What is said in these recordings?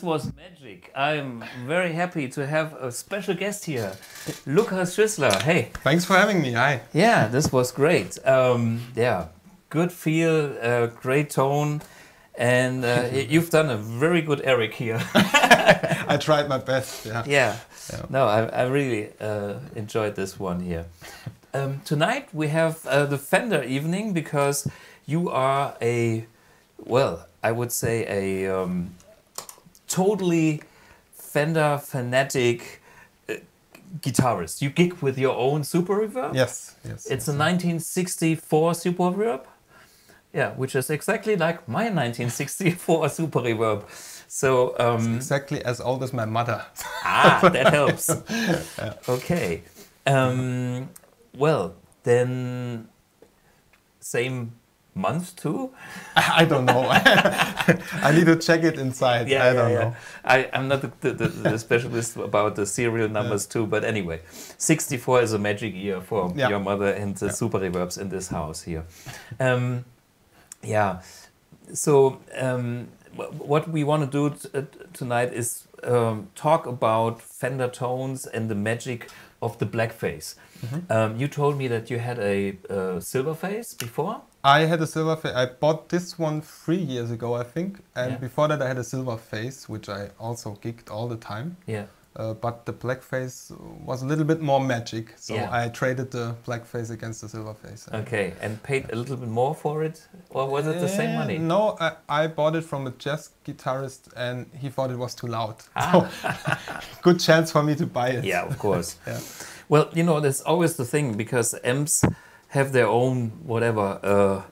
this was magic. I'm very happy to have a special guest here, Lukas Schüßler. Hey. Thanks for having me. Hi. Yeah, this was great. Um, yeah, good feel, uh, great tone, and uh, you've done a very good Eric here. I tried my best. Yeah. Yeah. yeah. No, I, I really uh, enjoyed this one here. Um, tonight we have uh, the Fender evening because you are a, well, I would say a um, totally Fender fanatic uh, guitarist. You gig with your own Super Reverb. Yes, yes. It's a 1964 Super Reverb. Yeah, which is exactly like my 1964 Super Reverb. So um, exactly as old as my mother. ah, that helps. yeah. Okay. Um, well, then same month too? I don't know. I need to check it inside. Yeah, I don't yeah, know. I, I'm not the, the, the specialist about the serial numbers too, but anyway, 64 is a magic year for your mother and the super reverbs in this house here. Um, yeah, so um, what we want to do uh, tonight is um, talk about Fender tones and the magic of the blackface. Mm -hmm. you told me that you had a, a silver face before. I had a silver face. I bought this one three years ago, I think, and yeah. before that I had a silver face, which I also gigged all the time. Yeah. Uh, but the black face was a little bit more magic, so yeah. I traded the black face against the silver face. Okay, and paid a little bit more for it, or was it the same money? No, I, I, bought it from a jazz guitarist, and he thought it was too loud. Ah. So, good chance for me to buy it. Yeah, of course. yeah. Well, you know, that's always the thing because amps have their own whatever uh,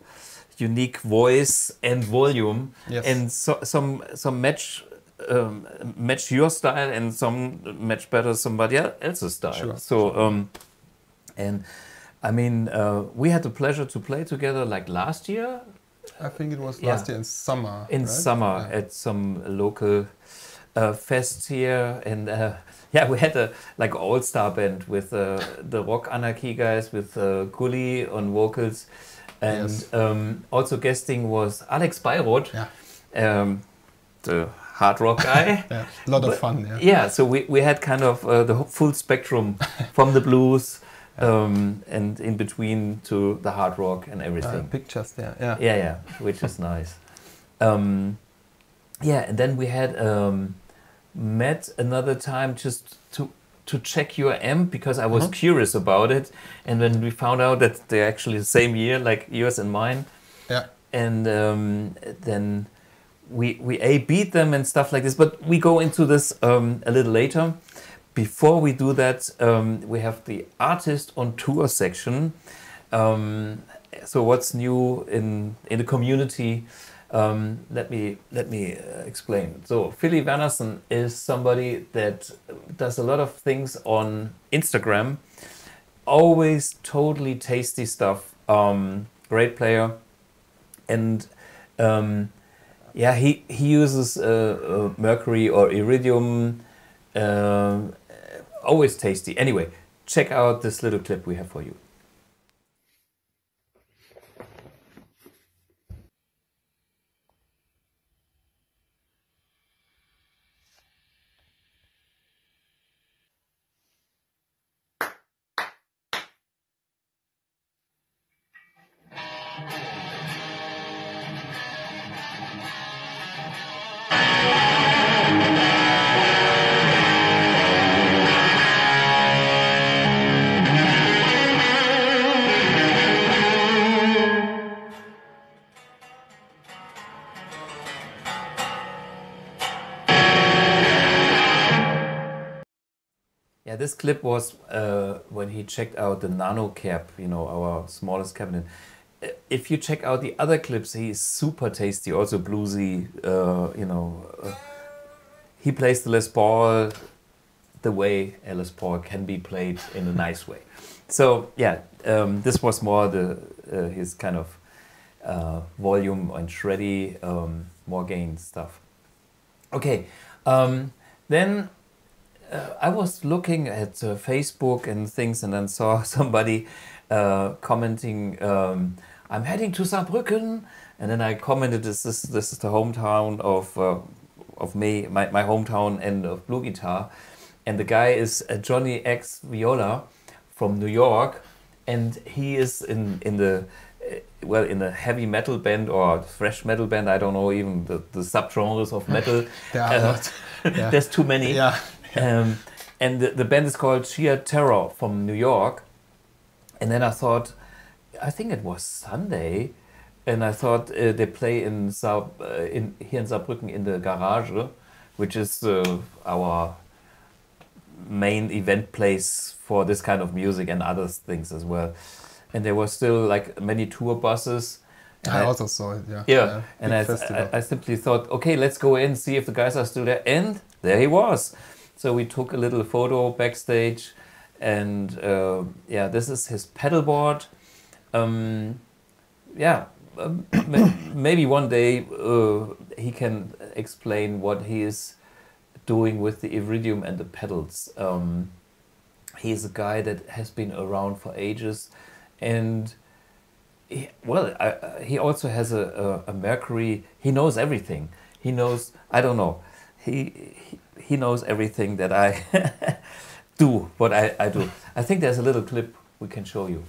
unique voice and volume, yes. and so, some some match um, match your style and some match better somebody else's style. Sure. So um, and I mean uh, we had the pleasure to play together like last year. I think it was last yeah. year in summer. In right? summer yeah. at some local uh, fest here and. Uh, yeah, we had a like all star band with uh, the rock anarchy guys with uh, Gully on vocals, and yes. um, also guesting was Alex Beyrodt, yeah. um, the hard rock guy. yeah, a lot but, of fun. Yeah. yeah, so we, we had kind of uh, the full spectrum from the blues. Um, and in between to the hard rock and everything. Uh, pictures there, yeah. Yeah, yeah, which is nice. Um, yeah, and then we had um, met another time just to to check your amp because I was uh-huh. curious about it, and when we found out that they're actually the same year, like yours and mine, yeah, and um, then we we a beat them and stuff like this. But we go into this um, a little later. Before we do that, um, we have the artist on tour section. Um, so what's new in in the community? Um, let me let me uh, explain. So Philly Wernerson is somebody that does a lot of things on Instagram. Always totally tasty stuff. Um, great player, and um, yeah, he he uses uh, uh, mercury or iridium. Um, always tasty. Anyway, check out this little clip we have for you. This clip was uh, when he checked out the Nanocab, you know, our smallest cabinet. Uh, if you check out the other clips, he's super tasty, also bluesy. Uh, you know, uh, he plays the Les Paul the way a Les Paul can be played in a nice way. So yeah, um, this was more the uh, his kind of uh, volume and shreddy, um, more gain stuff. Okay, um, then uh, I was looking at uh, Facebook and things, and then saw somebody uh, commenting, um, "I'm heading to Saarbrücken, and then I commented, "This is this is the hometown of uh, of me, my, my hometown and of BluGuitar," and the guy is uh, Johnny X Viola from New York, and he is in in the uh, well in a heavy metal band or thrash metal band. I don't know even the, the subgenres of metal. There are lot. Yeah. There's too many. Yeah. Um, and the, the band is called Sheer Terror from New York. And then I thought, I think it was Sunday, and I thought uh, they play in, Saar, uh, in here in Saarbrücken in the Garage, which is uh, our main event place for this kind of music and other things as well. And there were still like many tour buses. And I also saw it. Yeah. yeah, and I. I, I simply thought, okay, let's go in, see if the guys are still there. And there he was. So we took a little photo backstage, and uh, yeah, this is his pedalboard. Um, yeah, um, maybe one day uh, he can explain what he is doing with the iridium and the pedals. Um, he's a guy that has been around for ages, and he, well, I, he also has a, a, a Mercury. He knows everything. He knows. I don't know. He he, knows everything that I do. What I, I do. I think there's a little clip we can show you.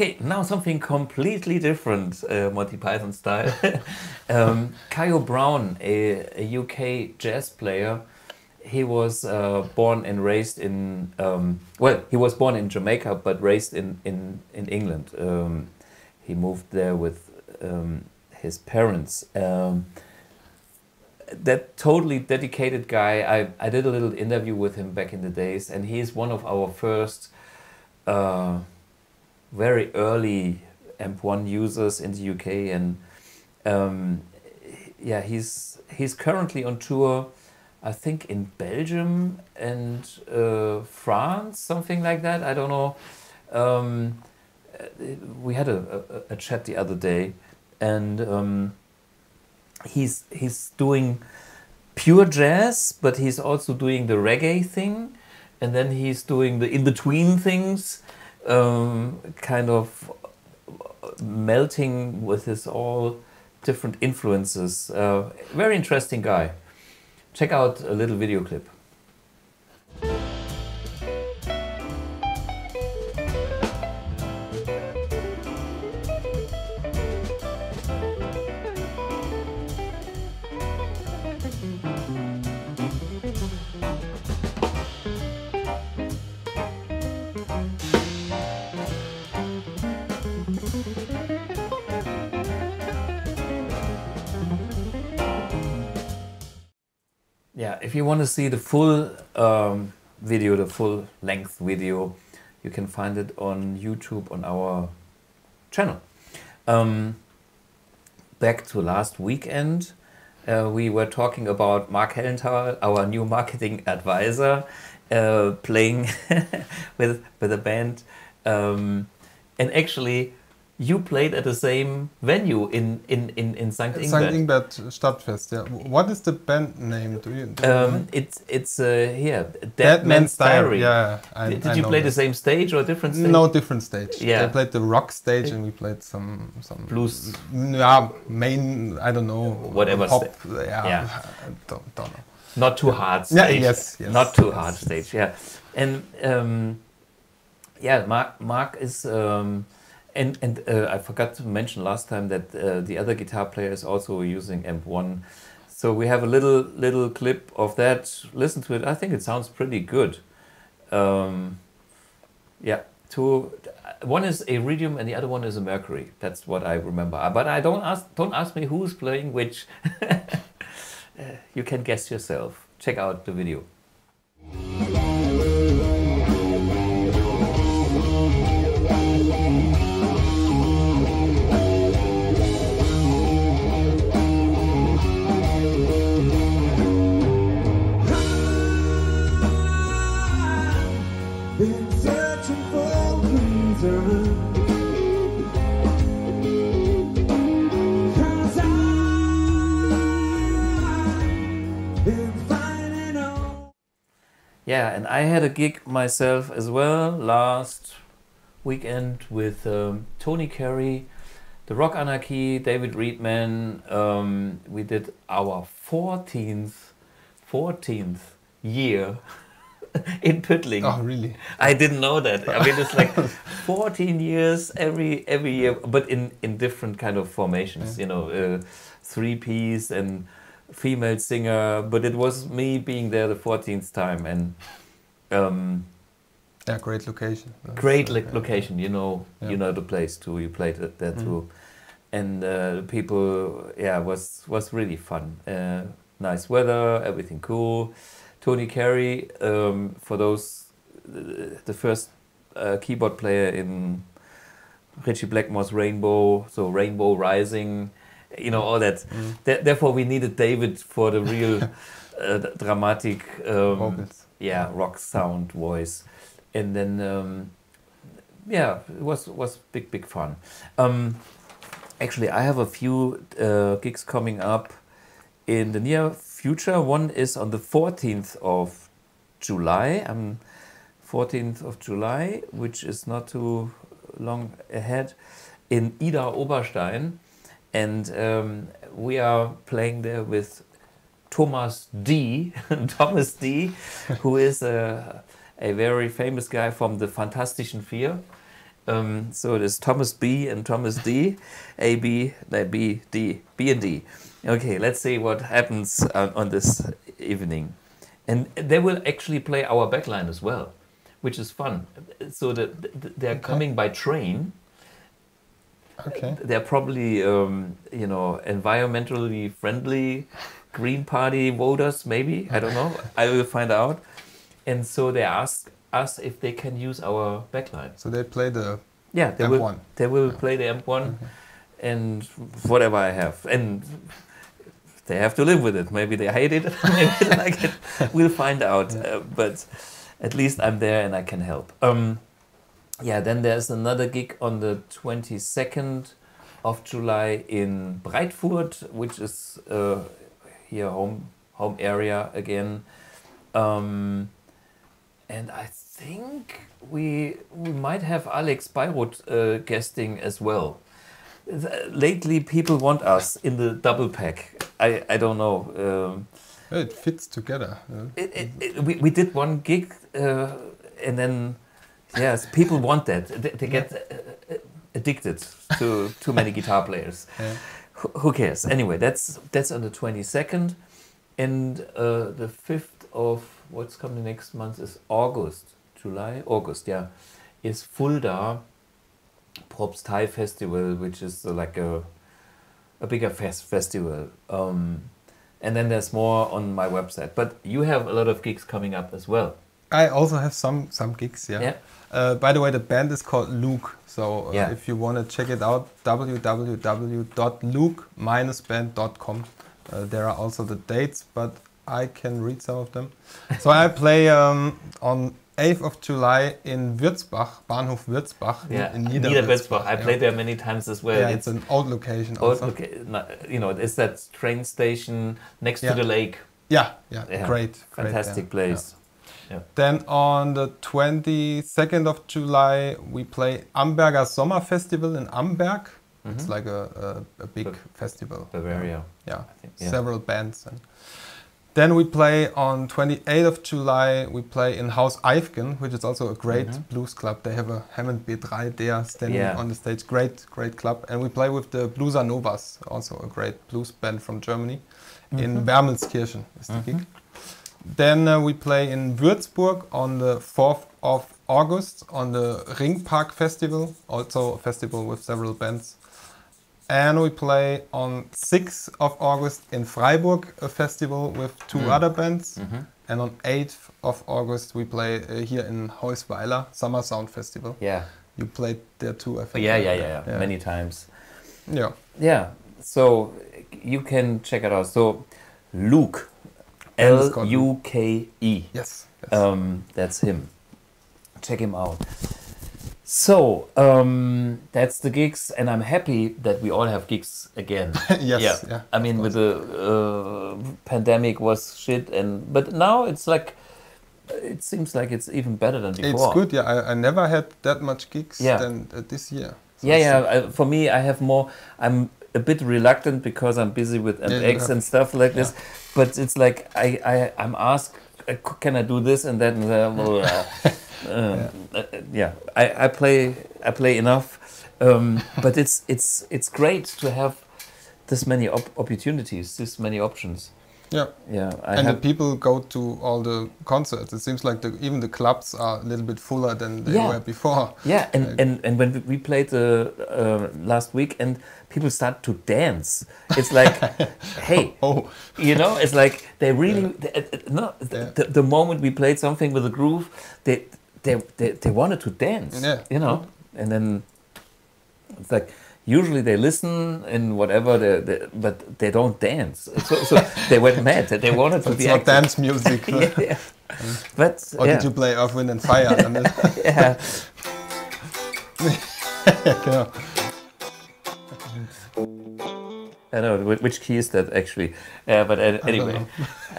Okay, now something completely different, uh, Monty Python style. um, Kyle Brown, a, a UK jazz player, he was uh, born and raised in, um, well, he was born in Jamaica but raised in, in, in England. Um, he moved there with um, his parents. Um, that totally dedicated guy, I, I did a little interview with him back in the days, and he is one of our first. Uh, very early AMP1 users in the UK, and um, yeah, he's he's currently on tour, I think in Belgium and uh, France, something like that. I don't know. Um, we had a, a, a chat the other day, and um, he's he's doing pure jazz, but he's also doing the reggae thing, and then he's doing the in between things um, kind of melting with his all different influences. Uh, very interesting guy. Check out a little video clip. Yeah, if you want to see the full um, video, the full length video, you can find it on YouTube on our channel. Um, back to last weekend, uh, we were talking about Mark Hellenthal, our new marketing advisor, uh, playing with with a band, um, and actually. You played at the same venue in in in, in St. Ingbert. St. Ingbert. Stadtfest. Yeah. What is the band name? Do you? Do you? Um, it's it's uh, here, Dead, Man's Diary. Yeah. I, Did, I you play the same stage or different stage? No different stage. Yeah. They played the rock stage and we played some some Blues. Yeah, main. I don't know. Whatever Pop. yeah. yeah. I Don't, don't know. Not too hard Yeah, yes, yes, Not too yes, hard yes. stage. Yeah, and um, yeah, Mark Mark is. Um, and and uh, I forgot to mention last time that uh, the other guitar player is also using AMP1, so we have a little little clip of that. Listen to it. I think it sounds pretty good. Um, yeah, two. One is a Iridium and the other one is a Mercury. That's what I remember. But I don't ask. Don't ask me who's playing which. Uh, you can guess yourself. Check out the video. Yeah, and I had a gig myself as well last weekend with um, Tony Carey, the Rock Anarchy, David Readman. Um, we did our 14th, 14th year in Püttling. Oh, really? I didn't know that. I mean, it's like 14 years every every year, but in in different kind of formations. You know, uh, three piece and female singer. But it was me being there the 14th time, and um, Yeah, great location. That's, great lo- yeah. location. You know, Yeah. you know the place too. You played it there Mhm. too, and uh, the people. Yeah, was was really fun. Uh, nice weather, everything cool. Tony Carey, um, for those, uh, the first uh, keyboard player in Ritchie Blackmore's Rainbow, so Rainbow Rising, you know all that. Mm. Th- therefore, we needed David for the real uh, dramatic. Um, yeah rock sound voice and then um, yeah it was was big big fun um, actually i have a few uh, gigs coming up in the near future one is on the 14th of july um, 14th of july which is not too long ahead in Idar-Oberstein and um, we are playing there with Thomas D. Thomas D. who is a, a very famous guy from the Fantastischen Vier. Um, so it is Thomas B. and Thomas D. A, B, no, B, D, B and D. Okay, let's see what happens uh, on this evening. And they will actually play our backline as well, which is fun. So the, the, they're Okay. coming by train Okay. they're probably um, you know environmentally friendly green party voters maybe. I don't know. I will find out. And so they ask us if they can use our backline. So they play the yeah they will M1. they will play the m1 and whatever i have. And they have to live with it. Maybe they hate it. Maybe they like it. We'll find out. Uh, but at least i'm there and i can help. Um, yeah, then there's another gig on the 22nd of July in Breitfurt, which is uh, here home home area again. Um, and I think we we might have Alex Beyrodt uh, guesting as well. Th- Lately, people want us in the double pack. I, I don't know. Um, it fits together. uh, it, it, it, we, we did one gig uh, and then yes people want that they, they get uh, uh, addicted to too many guitar players Yeah. who, who cares anyway that's that's on the 22nd and uh, the 5th of what's coming next month is august july august yeah is fulda props thai festival which is uh, like a a bigger fest festival um, and then there's more on my website but you have a lot of gigs coming up as well I also have some some gigs. Yeah. Yeah. Uh, by the way, the band is called Luke. So uh, Yeah. if you want to check it out, www.luke-band.com. Uh, there are also the dates, but I can read some of them. so I play um, on 8th of July in Würzbach, Bahnhof Würzbach yeah in Niederwürzbach. I yeah. played there many times as well Yeah, it's it's an old location old also. loca- you know it's that train station next Yeah. to the lake Yeah, yeah, Yeah. great, great. fantastic yeah, place yeah. Then on the 22nd of July, we play Amberger Sommer Festival in Amberg. It's Mhm. like a, a, a big Bav- festival. Bavaria Yeah, think yeah. several bands. And then we play on 28th of July, we play in Haus Eifgen, which is also a great Mhm. blues club. They have a Hammond B3 there standing Yeah. on the stage. Great, great club. And we play with the Bluesanovas, also a great blues band from Germany. In Mhm. Wermelskirchen is the Mhm. gig. Then uh, we play in Würzburg on the 4th of August on the Ringpark Festival, also a festival with several bands. And we play on 6th of August in Freiburg, a festival with two Mm. other bands. Mhm. And on 8th of August we play uh, here in Heusweiler, Summer Sound Festival. yeah You played there too, I think. yeah yeah yeah, yeah. many times Yeah. yeah so you can check it out so Luke L U K E Yes. yes. Um, that's him. Check him out. So um, that's the gigs, and I'm happy that we all have gigs again. yes. yeah. Yeah. I mean, with the uh, pandemic was shit, and but now it's like it seems like it's even better than before. It's good. Yeah, I, I never had that much gigs Yeah. than uh, this year. So Yeah, yeah. I, for me, I have more. I'm a bit reluctant because I'm busy with Yeah, MX have- and stuff like this. But it's like I, I I'm asked, uh, can I do this and that and that? Um, uh, yeah, I, I play I play enough, um, but it's it's it's great to have this many op- opportunities, this many options. Yeah. Yeah, I and the people go to all the concerts. It seems like the, even the clubs are a little bit fuller than they Yeah. were before. Yeah, and, Like- and, and when we played the uh, last week and people start to dance, it's like, hey, Oh, you know, it's like they really they, uh, no. Yeah. The, the moment we played something with a groove, they they they, they wanted to dance. Yeah. you know, and then it's like usually they listen and whatever, they, they, but they don't dance. So, so they went mad. They wanted to it's be not active. dance music. yeah, yeah. But Or yeah, did you play Earth, Wind and Fire? yeah. yeah. I know which key is that actually, uh, but uh, anyway, know.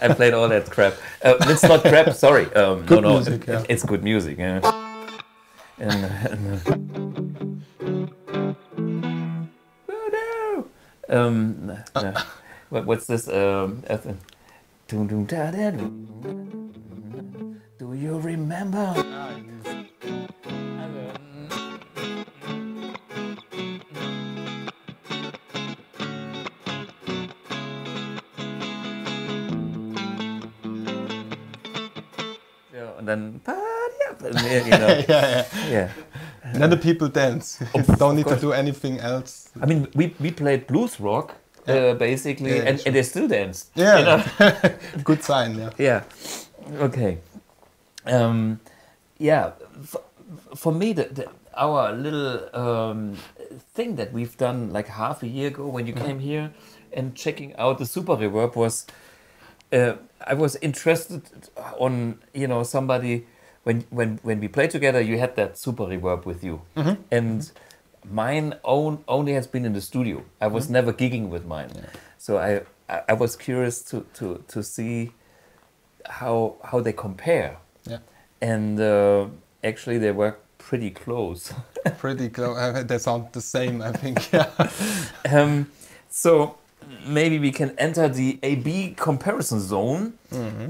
I played all that crap. Uh, it's not crap. Sorry. Um, Good no, no, music, it- yeah. it's good music. Yeah. And, and uh. Um, no. what, what's this? Um, uh, dum, dum, da, da, dum. do you remember? Yeah, and then party up, and, yeah, you know, yeah, yeah. yeah. And then the people dance. Don't need to do anything else. I mean, we, we played blues rock uh, basically, Yeah, and, sure. and they still danced. Yeah. You know? Good sign. Yeah. yeah. Okay. Um, yeah. For, for me, the, the, our little um, thing that we've done like half a year ago when you came here and checking out the super reverb was uh, I was interested on you know somebody when when when we played together you had that super reverb with you and mine own only has been in the studio I was never gigging with mine so I, I was curious to to to see how how they compare Yeah. and uh, actually they were pretty close Pretty close. Uh, They sound the same. I think. Yeah. um, so maybe we can enter the AB comparison zone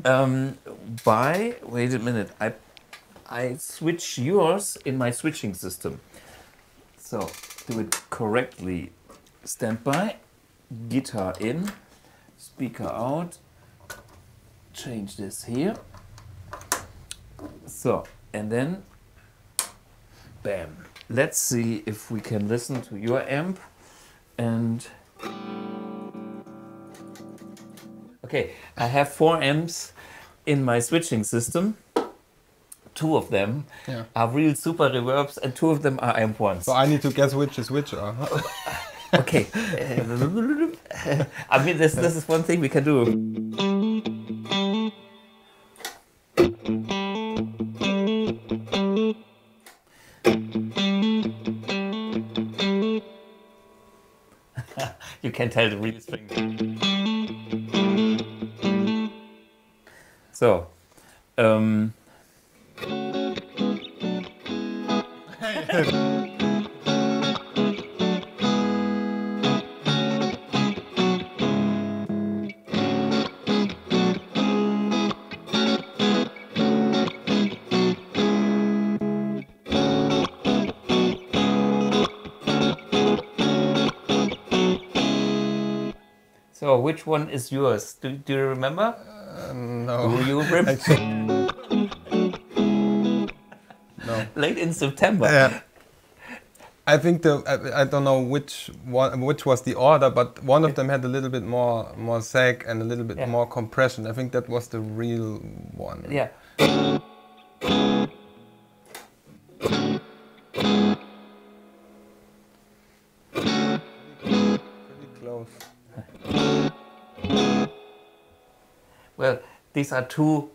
um, by wait a minute. I I switch yours in my switching system. So do it correctly. Stand by. Guitar in. Speaker out. Change this here. So and then bam. Let's see if we can listen to your amp and okay i have four amps in my switching system two of them Yeah. are real super reverbs and two of them are amp ones So I need to guess which is which. Or okay Uh, i mean this this is one thing we can do you can tell the real string so um So which one is yours? Do, do you remember? Uh, no. Do you remember? no. Late in September. Yeah. I think the I, I don't know which one which was the order, but one of them had a little bit more more sag and a little bit Yeah. more compression. I think that was the real one. Yeah. Pretty close. Well, these are two.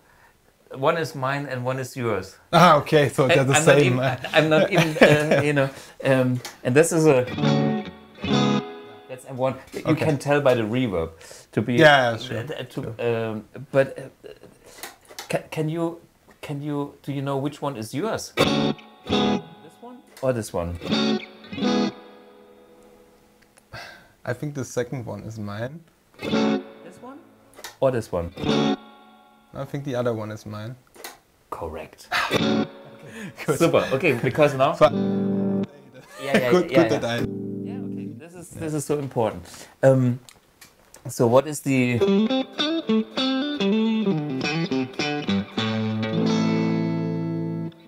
One is mine and one is yours. Ah, okay, so they're the I'm same. Not even, I'm not even, uh, you know, um, and this is a. That's a one. You Okay. can tell by the reverb to be. Yeah, yeah, sure, uh, to, um, but uh, can, can you can you do you know which one is yours? This one or this one? I think the second one is mine. This one or this one? I think the other one is mine. Correct. Super. Okay, because now. But Yeah, yeah, good, yeah, good yeah. that I. Yeah, okay. This is this is so important. Um, so what is the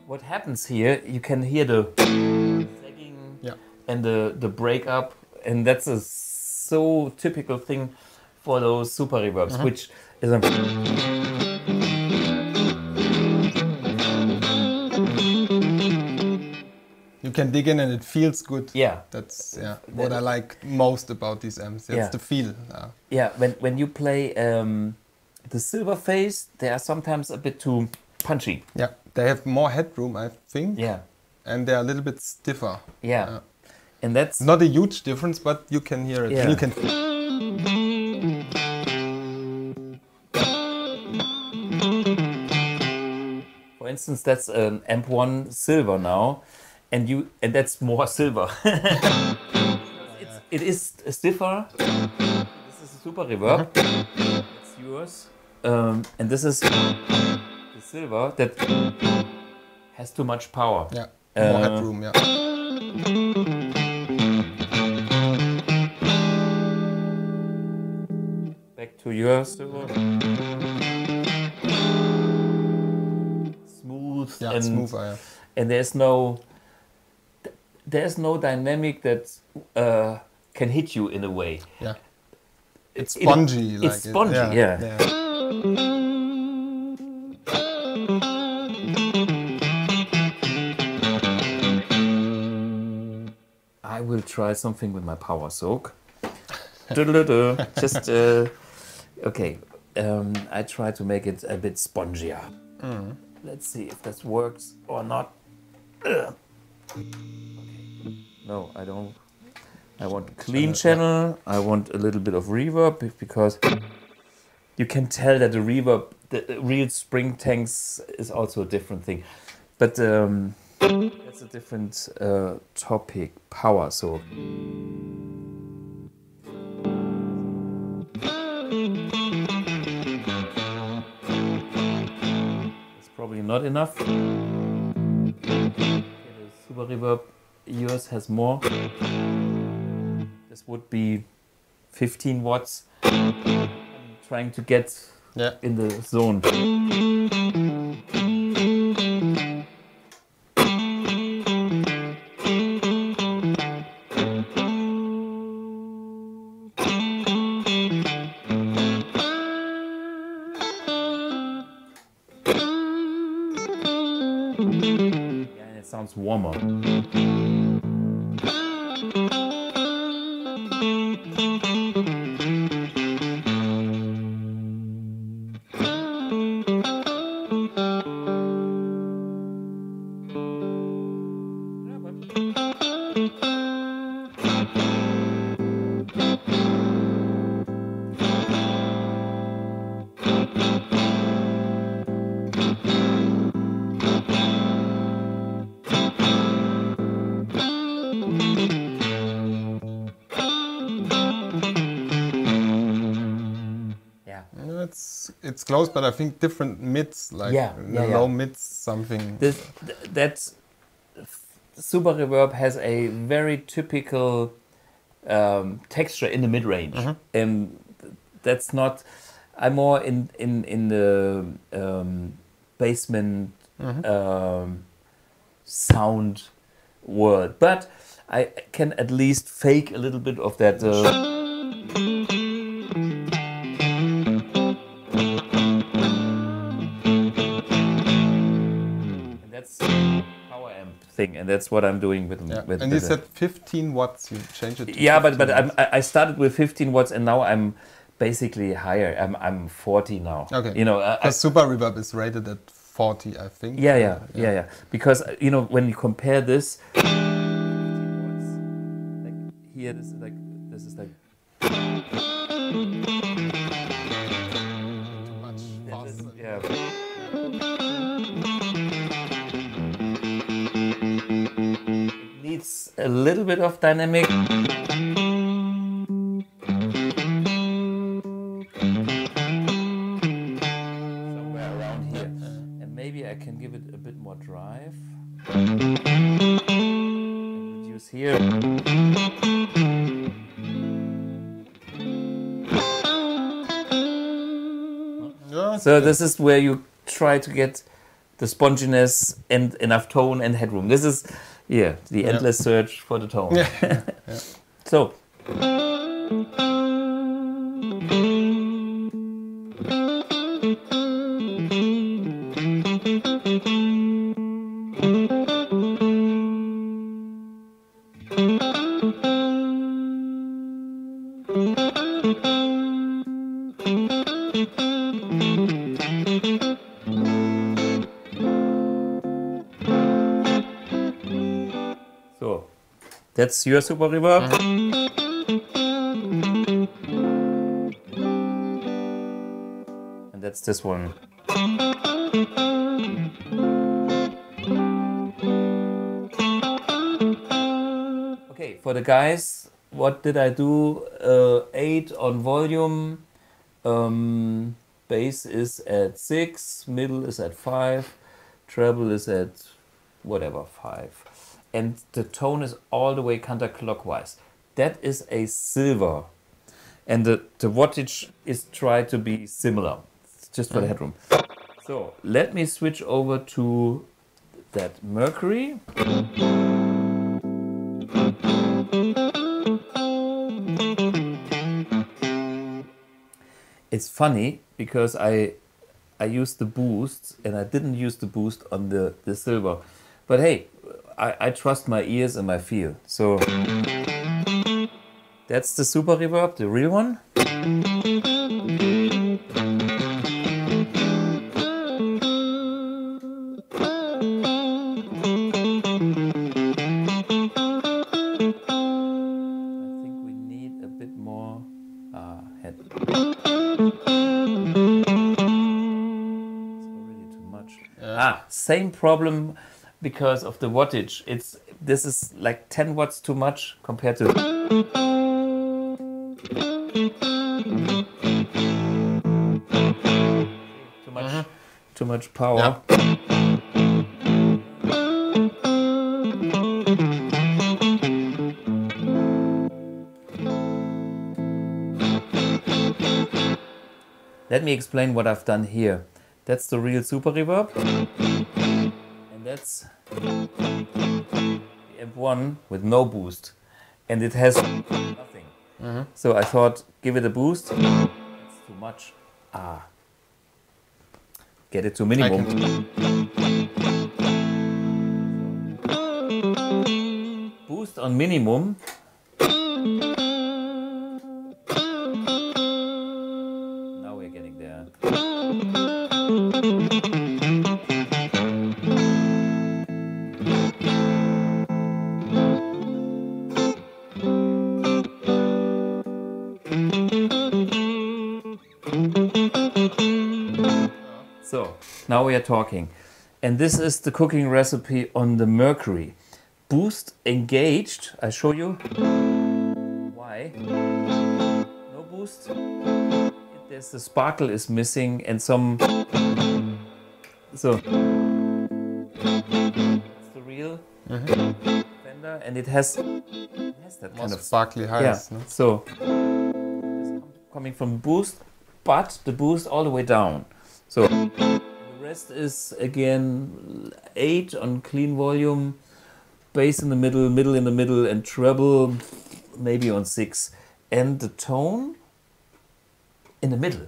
what happens here? You can hear the sagging Yeah. and the the breakup, and that's a so typical thing for those super reverbs, which is a can dig in and it feels good. yeah That's yeah what I like most about these amps. It's Yeah. the feel. Uh, yeah. When when you play um, the silver face, they are sometimes a bit too punchy. yeah, they have more headroom, I think. Yeah, And they're a little bit stiffer. yeah, Yeah. and that's Not a huge difference, but you can hear it. Yeah. You can. For instance, that's an amp one silver now, and you and that's more silver. it's, it is stiffer. This is a super reverb. It's yours, um, and this is the silver that has too much power. Yeah, more Uh, headroom. Yeah. Back to your silver. Smooth Yeah, and smoother. Yeah. and there's no there's no dynamic that uh, can hit you in a way. yeah. It's It- spongy. it's like it- spongy, yeah. yeah. I will try something with my power soak. Just uh, okay. Um, I try to make it a bit spongier. Mm. Let's see if this works or not. Ugh. No, I don't. I want a clean channel. I want a little bit of reverb because you can tell that the reverb, the the real spring tanks, is also a different thing. But um, that's a different uh, topic. Power. So. It's probably not enough. Super reverb, yours has more. This would be 15 watts. I'm trying to get Yeah. in the zone. Close, but I think different mids, like Yeah, yeah, yeah. low mids, something. This th- that super reverb has a very typical um, texture in the mid range, and that's not. I'm more in in in the um, basement um, sound world, but I can at least fake a little bit of that. Uh, thing, and that's what I'm doing with Yeah. with. and you said 15 watts. You changed it. To yeah, but 15 but I'm. I started with 15 watts, and now I'm basically higher. I'm I'm 40 now. Okay. You know, Because super reverb is rated at 40, I think. yeah, yeah, yeah, yeah. Because uh, you know when you compare this, like here, this is like this is like Much this is- faster. yeah. A little bit of dynamic. Somewhere around here. And maybe I can give it a bit more drive. And reduce here. So this is where you try to get the sponginess and enough tone and headroom. This is, yeah, the endless search for the tone. So that's your super reverb. And that's this one. Okay, for the guys, what did I do? Uh, 8 on volume, um, bass is at 6, middle is at 5, treble is at whatever, 5. And the tone is all the way counterclockwise. That is a silver. And the, the wattage is tried to be similar, just for the mm. headroom. So let me switch over to that Mercury. It's funny because I I used the boost and I didn't use the boost on the, the silver. But hey, I, I trust my ears and my feel. So that's the super reverb, the real one. I think we need a bit more uh, head. It's already too much. Ah, same problem because of the wattage. It's this is like 10 watts too much compared to. Too much, mm-hmm. too much power. Let me explain what I've done here. That's the real super reverb. The M1 with no boost. And it has nothing. So I thought, give it a boost. It's too much. Ah. Get it to minimum. Boost on minimum. Talking. And this is the cooking recipe on the Mercury. Boost engaged. I show you. Why? No boost. There's the sparkle is missing and some. So. It's the real mm-hmm. Fender and it has, it has that kind of sparkly yeah. highs. No? So coming from boost, but the boost all the way down. So rest is again eight on clean volume, bass in the middle, middle in the middle, and treble maybe on six, and the tone in the middle.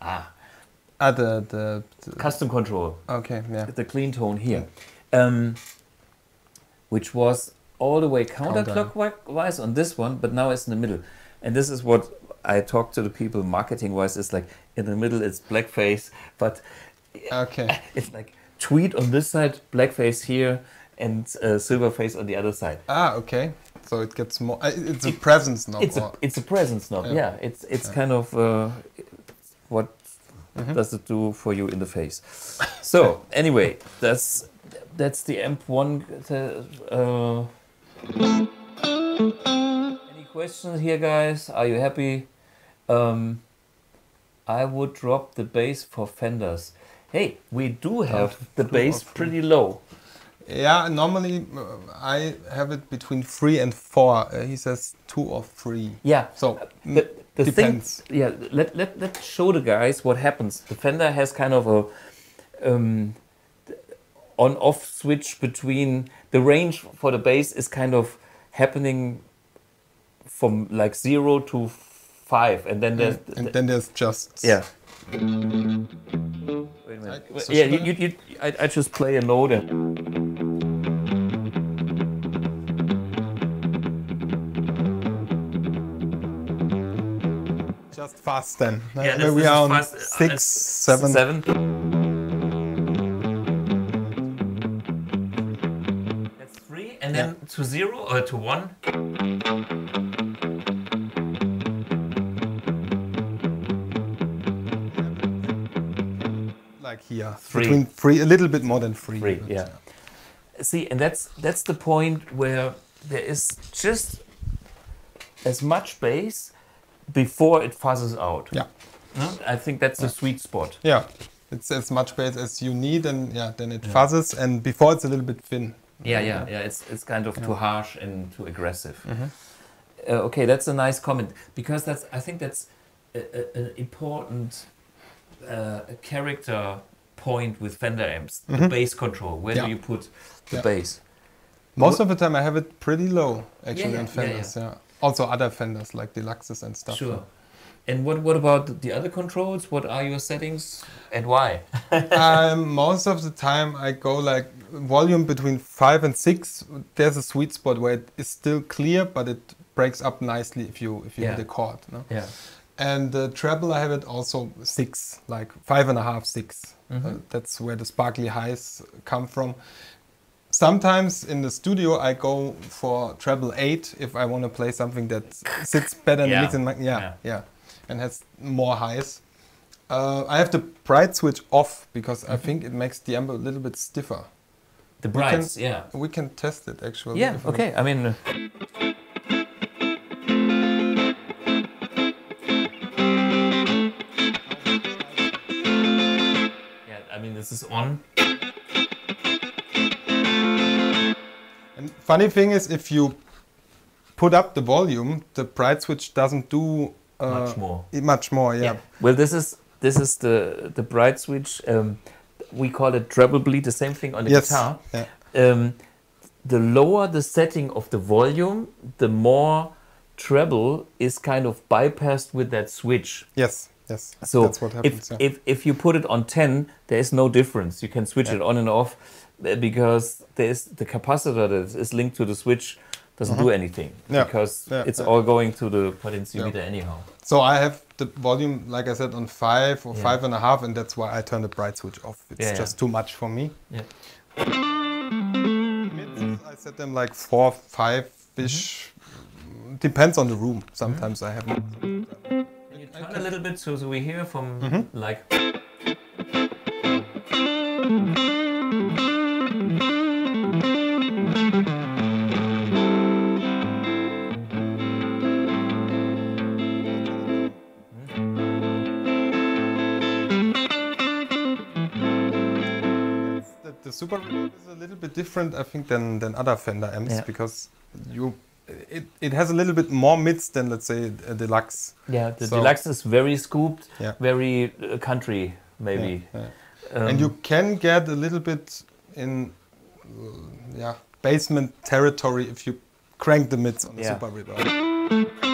Ah, Ah, the, the, the custom control okay, yeah. the clean tone here, um, which was all the way counterclockwise on this one, but now it's in the middle. And this is what I talk to the people marketing wise. It's like in the middle it's blackface, but Okay. it's like tweed on this side, blackface here, and uh, silverface on the other side. Ah, okay. So it gets more. It's a presence now. It's a it's a presence knob. Yeah. Yeah, it's it's kind of uh, what Mm-hmm. does it do for you in the face. So anyway, that's that's the amp one. Uh, Any questions here, guys? Are you happy? Um, I would drop the bass for Fenders. Hey, we do have the bass pretty low. Yeah, normally uh, I have it between three and four. Uh, he says two or three. Yeah. So mm, the, the depends. thing, yeah. Let let let's show the guys what happens. The Fender has kind of a um, on-off switch between the range for the bass is kind of happening from like zero to five, and then there's and then there's just yeah. Wait a minute. Like, so yeah, you, I- you, you, I, I just play a note and just fast then. Uh, Yeah, this- we this are is on fast. Uh, six, it's seven. seven. That's three, and then to zero or to one. Like here, Three. between three, a little bit more than three. Three, but, yeah. See, and that's that's the point where there is just as much bass before it fuzzes out. Yeah, No? I think that's the sweet spot. yeah. It's as much bass as you need, and yeah, then it fuzzes, and before it's a little bit thin. Yeah, yeah, yeah. It's it's kind of too harsh and too aggressive. Uh, okay, that's a nice comment because that's I think that's a, a, an important uh, character point with Fender amps. The bass control. Where Yeah. do you put the Yeah. bass? Most of the time, I have it pretty low actually yeah, on Fenders. Yeah, Also other Fenders like Deluxes and stuff. Sure. And what what about the other controls? What are your settings and why? um, most of the time I go like volume between five and six. There's a sweet spot where it is still clear, but it breaks up nicely if you if you hit a chord. No? yeah. And the treble I have it also six, like five and a half, six. Mm-hmm. Uh, that's where the sparkly highs come from. Sometimes in the studio I go for treble eight if I want to play something that sits better in the Yeah. mix and yeah, Yeah. yeah, and has more highs. Uh, I have the bright switch off because Mm-hmm. I think it makes the amp a little bit stiffer. The We can- brights, yeah. We can test it actually. Yeah, okay. I mean, uh, mean, this is on. And funny thing is, if you put up the volume, the bright switch doesn't do uh, Much more. Much more, yeah. Well, this is this is the the bright switch. Um, we call it treble bleed. The same thing on the Yes. guitar. Yeah. Um, the lower the setting of the volume, the more treble is kind of bypassed with that switch. Yes. Yes. So that's what happens. if, yeah. if if you put it on 10, there is no difference. You can switch it on and off uh, because there is the capacitor that is linked to the switch doesn't do anything Uh-huh. Yeah. because Yeah, it's yeah. all going to the potentiometer anyhow. So I have the volume, like I said, on five or Yeah. five and a half, and that's why I turn the bright switch off. It's Yeah, yeah. just too much for me. Yeah. I set them like four, five ish. Mm-hmm. Depends on the room. Sometimes I have. Can you turn a little bit so, so we hear from Mm-hmm. like The, the Super Reverb is a little bit different, I think, than than other Fender amps Yeah. because you. It, it has a little bit more mids than let's say a deluxe. yeah, the So- deluxe is very scooped, Yeah. very uh, country maybe. Yeah. Um, and you can get a little bit in yeah basement territory if you crank the mids on the Yeah. super reverb.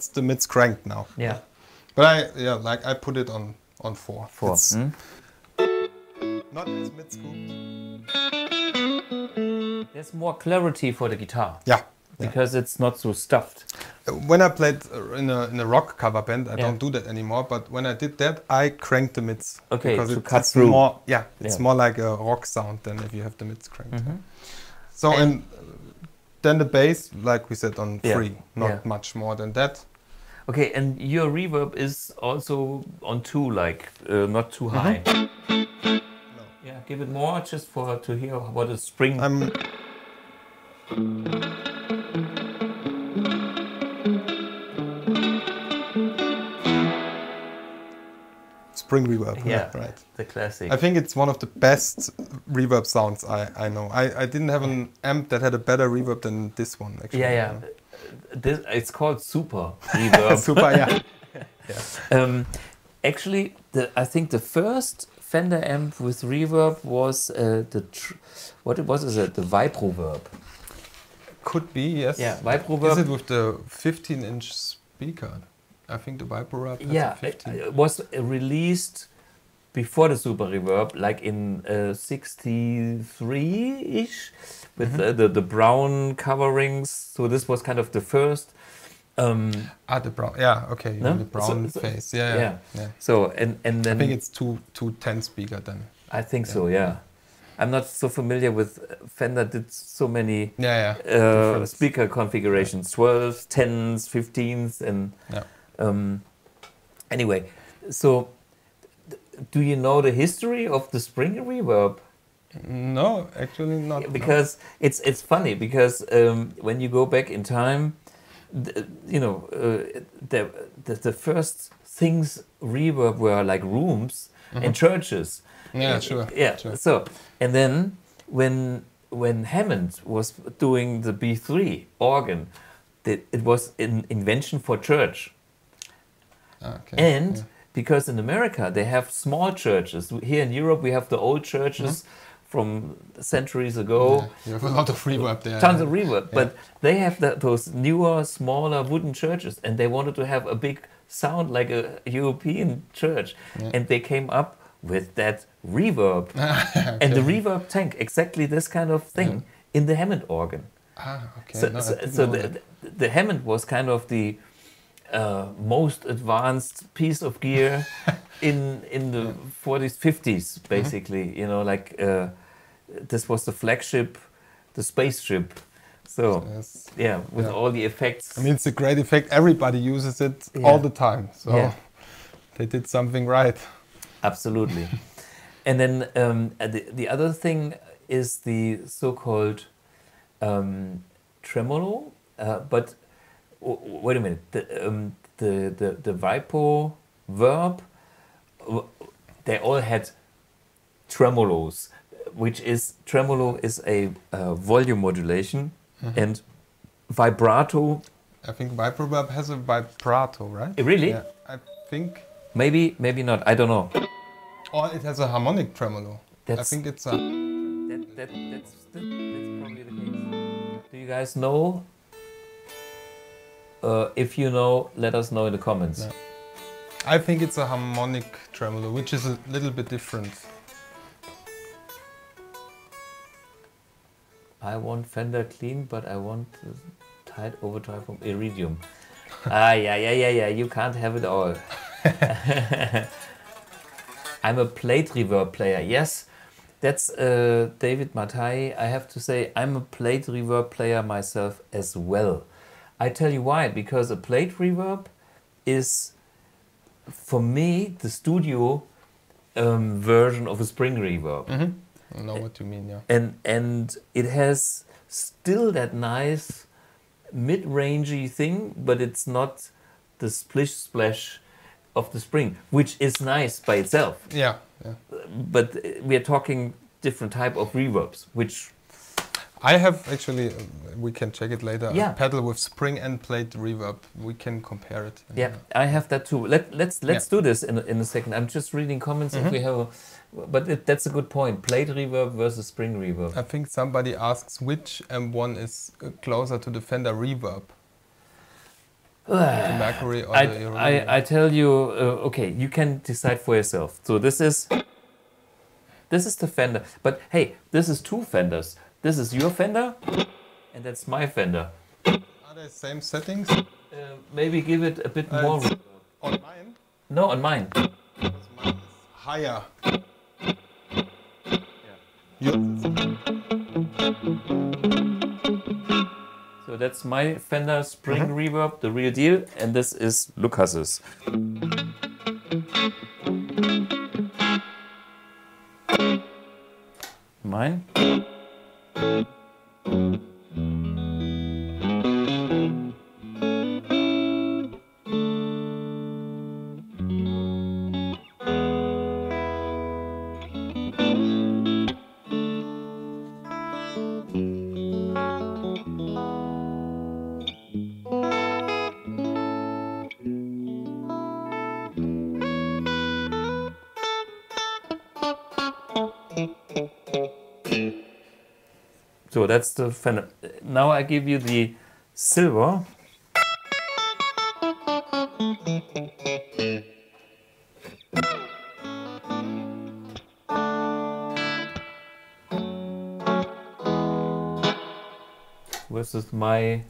That's the mids cranked now. yeah. But I yeah like I put it on on four. Four. It's Hmm? not as mid scooped. There's more clarity for the guitar Yeah. yeah. because it's not so stuffed. when I played uh, in a, in a rock cover band, I Yeah. don't do that anymore. But when I did that, I cranked the mids. Okay, because to it- cut it's through. More, yeah, it's Yeah. More like a rock sound than if you have the mids cranked. So and, then the bass, like we said, on Yeah, three, not yeah. much more than that. Okay, and your reverb is also on two, like uh, not too high. Yeah, give it more just for to hear what a spring. I'm spring reverb. yeah, right. the classic. I think it's one of the best reverb sounds I, I know. I, I didn't have an amp that had a better reverb than this one actually. yeah, yeah. This, it's called super reverb. Super, yeah. Um, actually, the I think the first Fender amp with reverb was uh, the tr- what it was is it the Vibroverb. Could be, yes. Yeah, Is Vibroverb. it with the 15 inch speaker? I think the Vibroverb has yeah, a 15. it, it was uh, released before the Super Reverb, like in uh, '63-ish, with Mm-hmm. uh, the the brown coverings. So this was kind of the first. Um, ah, the brown. Yeah, okay. No? The brown So- so- face. Yeah, yeah. yeah. yeah. so and and then I think it's two two ten speaker then. I think so. Yeah, I'm not so familiar with uh, Fender. Did so many Yeah, yeah. uh, speaker configurations 12s 10s 15s and Yeah. um, anyway so do you know the history of the spring reverb No, actually not. no. because it's it's funny because um, when you go back in time th- you know uh, the, the the first things reverb were like rooms and churches Mm-hmm. Yeah, sure. yeah sure. so and then when when hammond was doing the b3 organ that it was an invention for church okay. and yeah. because in America they have small churches. Here in Europe we have the old churches from centuries ago. Yeah, you have a lot of reverb there. tons of reverb. But they have the, those newer, smaller wooden churches, and they wanted to have a big sound like a European church, Yeah. and they came up with that reverb and the reverb tank, exactly this kind of thing in the Hammond organ. Ah, okay. So, no, so, so the, the, Hammond was kind of the uh, most advanced piece of gear in in the 40s, 50s, Mm-hmm. basically. You know, like uh, this was the flagship, the spaceship. So Yes. yeah, with Yeah. all the effects. I mean, it's a great effect. Everybody uses it Yeah. all the time. So Yeah. they did something right. Absolutely. and then um, the, the other thing is the so-called um, tremolo. Uh, but wait a minute. The, um, the, the, the Vipo verb, they all had tremolos, which is tremolo is a uh, volume modulation and vibrato I think Vibroverb has a vibrato, right? Really? Yeah, I think. maybe maybe not i don't know Or it has a harmonic tremolo. I think it's a. That, that, that's, that, that's probably the case. Do you guys know? Uh, if you know, let us know in the comments. No. I think it's a harmonic tremolo, which is a little bit different. I want Fender clean, but I want tight overdrive from Iridium. ah, yeah, yeah, yeah, yeah. You can't have it all. I'm a plate reverb player. Yes, that's uh, David Matai. I have to say, I'm a plate reverb player myself as well. I tell you why. Because a plate reverb is, for me, the studio um, version of a spring reverb I know what you mean, yeah. and and it has still that nice mid-rangey thing, but it's not the splish splash of the spring, which is nice by itself. Yeah, yeah. But we are talking different type of reverbs, which I have actually, uh, we can check it later. Yeah. Pedal with spring and plate reverb. We can compare it. yeah, I have that too. Let let's let's do this in a, in a second. I'm just reading comments if we have a, but it, that's a good point. Plate reverb versus spring reverb. I think somebody asks which M1 is closer to the Fender reverb. the Mercury or I, the. I, I tell you, uh, okay, you can decide for yourself. So this is this is the Fender, but hey, this is two Fenders. This is your Fender, and that's my Fender. Are they same settings Uh, maybe give it a bit Uh, more. on mine? No, on mine. Because mine is higher. So that's my Fender Spring mhm. Reverb, the real deal, and this is Lukas's. Mine. That's the Fender. Now I give you the silver. Versus my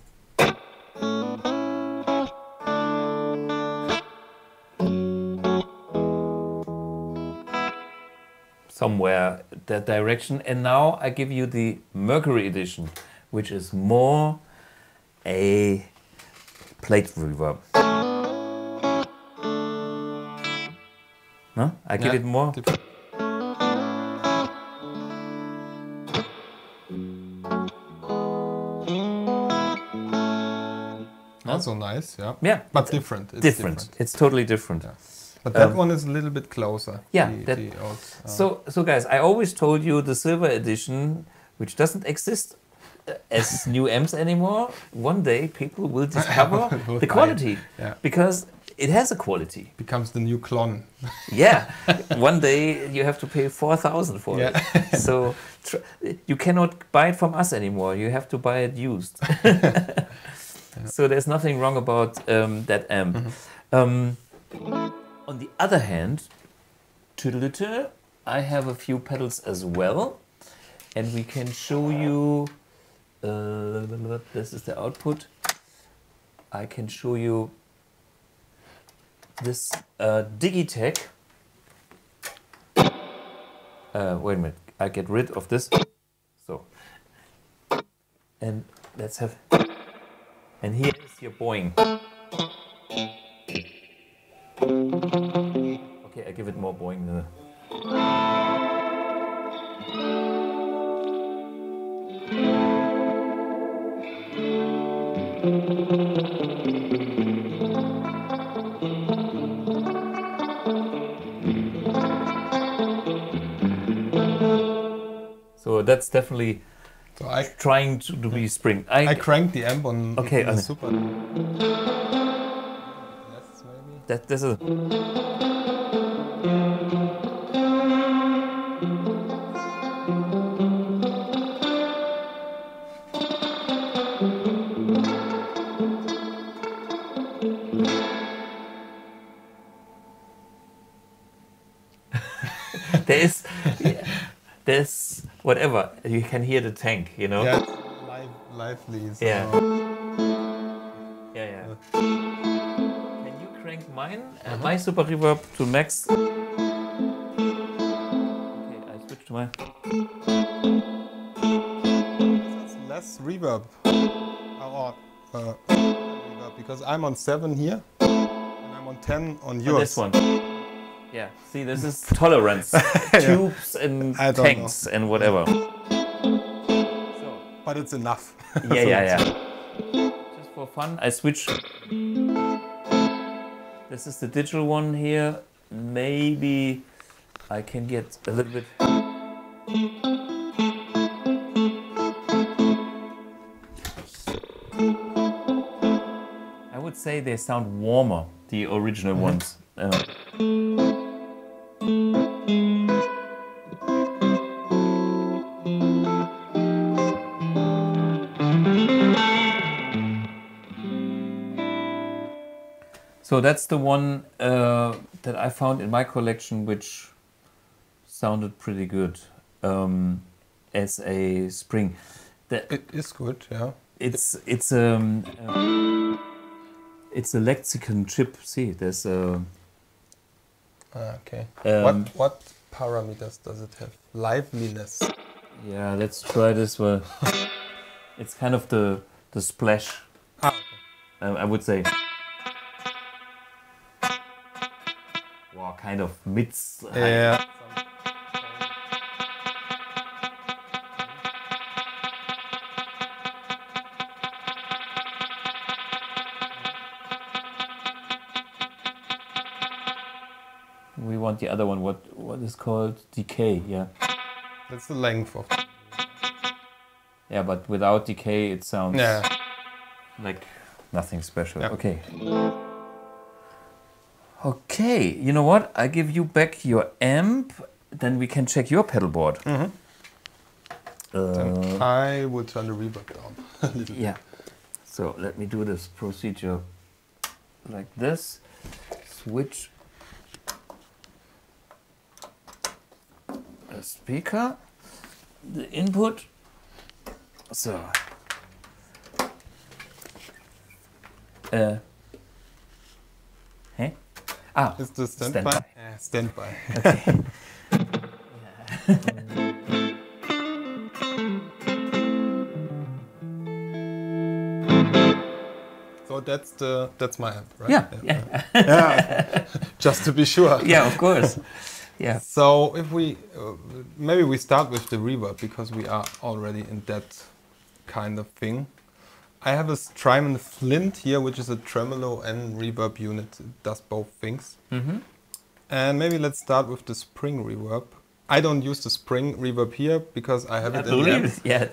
somewhere that direction. And now I give you the Mercury edition, which is more a plate reverb. No, I give Yeah, it more. different. Also nice, yeah. Yeah, But it's different. It's different. It's totally different. Yeah. But that Um, one is a little bit closer. Yeah, the- that- the old, uh, So, so guys, I always told you the silver edition, which doesn't exist uh, as new amps anymore. One day, people will discover the quality Yeah. because it has a quality. becomes the new clone. Yeah, one day you have to pay four thousand for Yeah. it. So tr- you cannot buy it from us anymore. You have to buy it used. So there's nothing wrong about um, that amp. Um, on the other hand, I have a few pedals as well, and we can show you. Uh, this is the output. I can show you this uh, Digitech. Uh, wait a minute, I get rid of this. So, and let's have. And here is your Boeing. Okay, I give it more boing than- So that's definitely So I trying to, to be spring. I cranked the amp on Okay, on- super. That this is there is there's whatever you can hear the tank you know Yeah, live, lively. So Yeah. Yeah, yeah. Can you crank mine? Uh, my super reverb to max. Okay, I switch to my. It's less reverb. Or, uh, reverb because I'm on seven here, and I'm on ten on on yours. this one. Yeah. See, this is tolerance. Tubes and I don't tanks and whatever. So, But it's enough. yeah, yeah, yeah. Just for fun, I switch. This is the digital one here. Maybe I can get a little bit. I would say they sound warmer, the original ones. Uh, So that's the one uh, that I found in my collection, which sounded pretty good um, as a spring. The, It is good, yeah. it's it's um uh, it's a lexicon chip. See, there's a Ah, okay. Um, what what parameters does it have? Liveliness. yeah. Let's try this one. it's kind of the the splash. Ah, okay. Um, I would say. Kind of mid. Yeah. We want the other one. What what is called decay? Yeah, That's the length of. yeah. But without decay, it sounds Yeah. like nothing special. Yeah. Okay. Okay. You know what? I give you back your amp. Then we can check your pedal board. Mhm. Uh, I will turn the reverb down a little. yeah. So let me do this procedure like this. Switch a speaker, the input. So. Uh. Hey? Ah, Is the Standby. standby? Yeah, standby. okay. So that's the that's my amp, right? yeah, yeah, yeah. Just to be sure. yeah, of course. Yeah. So if we uh, maybe we start with the reverb because we are already in that kind of thing. I have a Strymon Flint here, which is a tremolo and reverb unit. It does both things. Mm-hmm. And maybe let's start with the spring reverb. I don't use the spring reverb here because I have I it in the believe Yeah.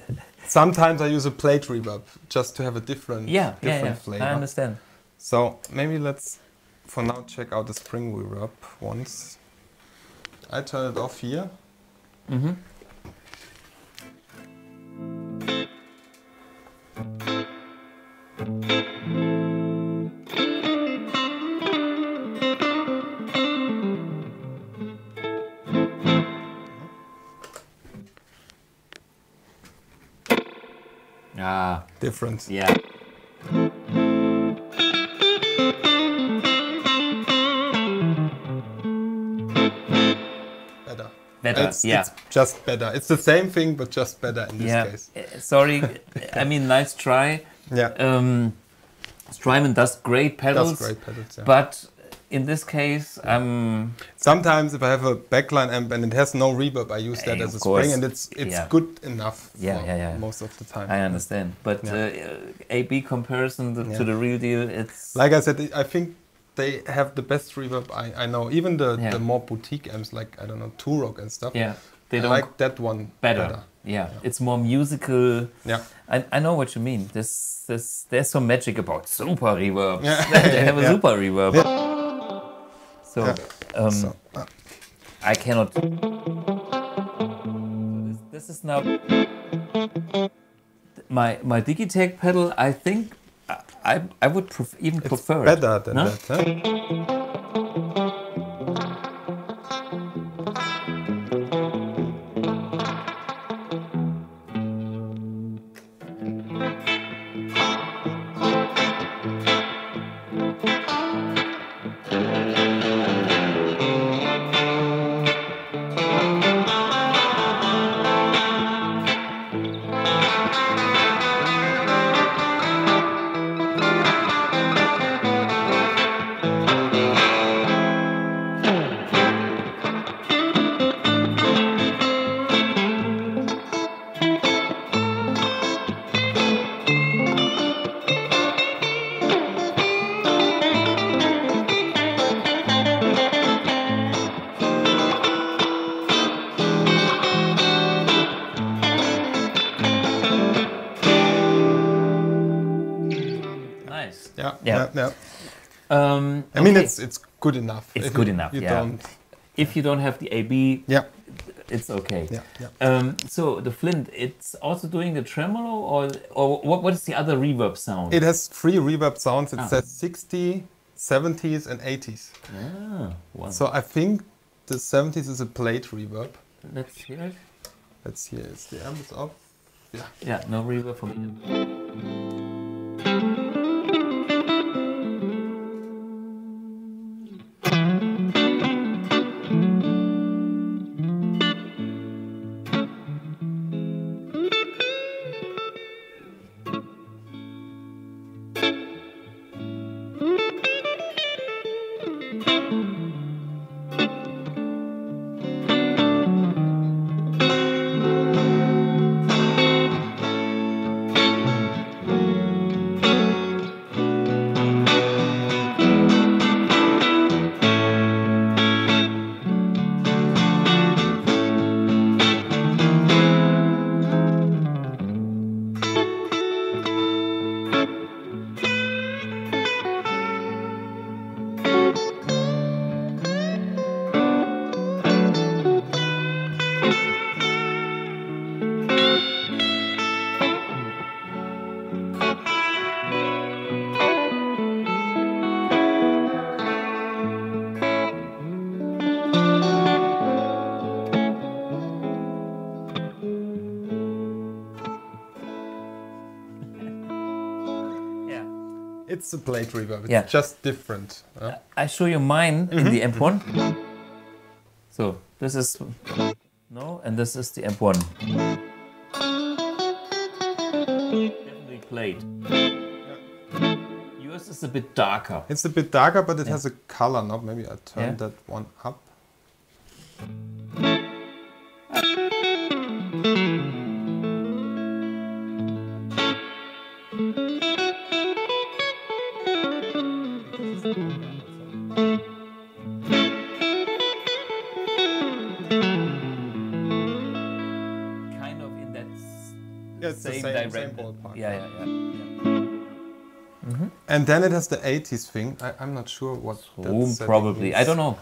Sometimes I use a plate reverb just to have a different, Yeah, yeah, different yeah. flavor. I understand. So maybe let's, for now, check out the spring reverb once. I turn it off here. Mm-hmm. Ah, Different. yeah. Better. Better. It's, yeah. it's just better. It's the same thing, but just better in this yeah. case. Uh, Sorry. I mean, nice try. Yeah. Um, Strymon does great pedals, That's great pedals. Yeah. but in this case, um, Sometimes if I have a backline amp and it has no reverb, I use that as a course. spring, and it's it's Yeah. good enough. Yeah, for yeah, yeah. Most of the time. I understand. But Yeah. uh, A/B comparison to, Yeah. to the real deal, it's Like I said, I think they have the best reverb I, I know. Even the, Yeah. the more boutique amps, like I don't know, Two-Rock and stuff. yeah, they I don't like that one better. Yeah. it's more musical. Yeah. I, I know what you mean. This this there's some magic about super reverbs. Yeah. they have a Yeah. super reverb. So, Yeah. um, So, uh, I cannot. So this, this is now my my Digitech pedal. I think I I, would pref- even it's prefer it. better than Huh? that. Huh? Good enough. It's If good you- enough, You yeah. don't. if you don't have the AB, Yeah, it's okay. yeah, yeah. Um, so the Flint, it's also doing the tremolo, or or what? What is the other reverb sound? It has three reverb sounds. It Ah. says 60, 70s, and 80s. ah, wow. So I think the 70s is a plate reverb. let's hear it. Let's hear. Is the amp is off? Yeah. Yeah, no reverb from the It's a plate reverb. It's Yeah. just different. I show you mine in the mm-hmm. amp1. Mm-hmm. So this is no, and this is the amp1. Definitely played. Yours is a bit darker. It's a bit darker, but it has a color knob. Maybe I turn Yeah. that one up. Same, the same, same direction. ballpark. Yeah, yeah, yeah. Mm-hmm. And then it has the 80s thing. I, I'm not sure what Room setting probably. I don't know.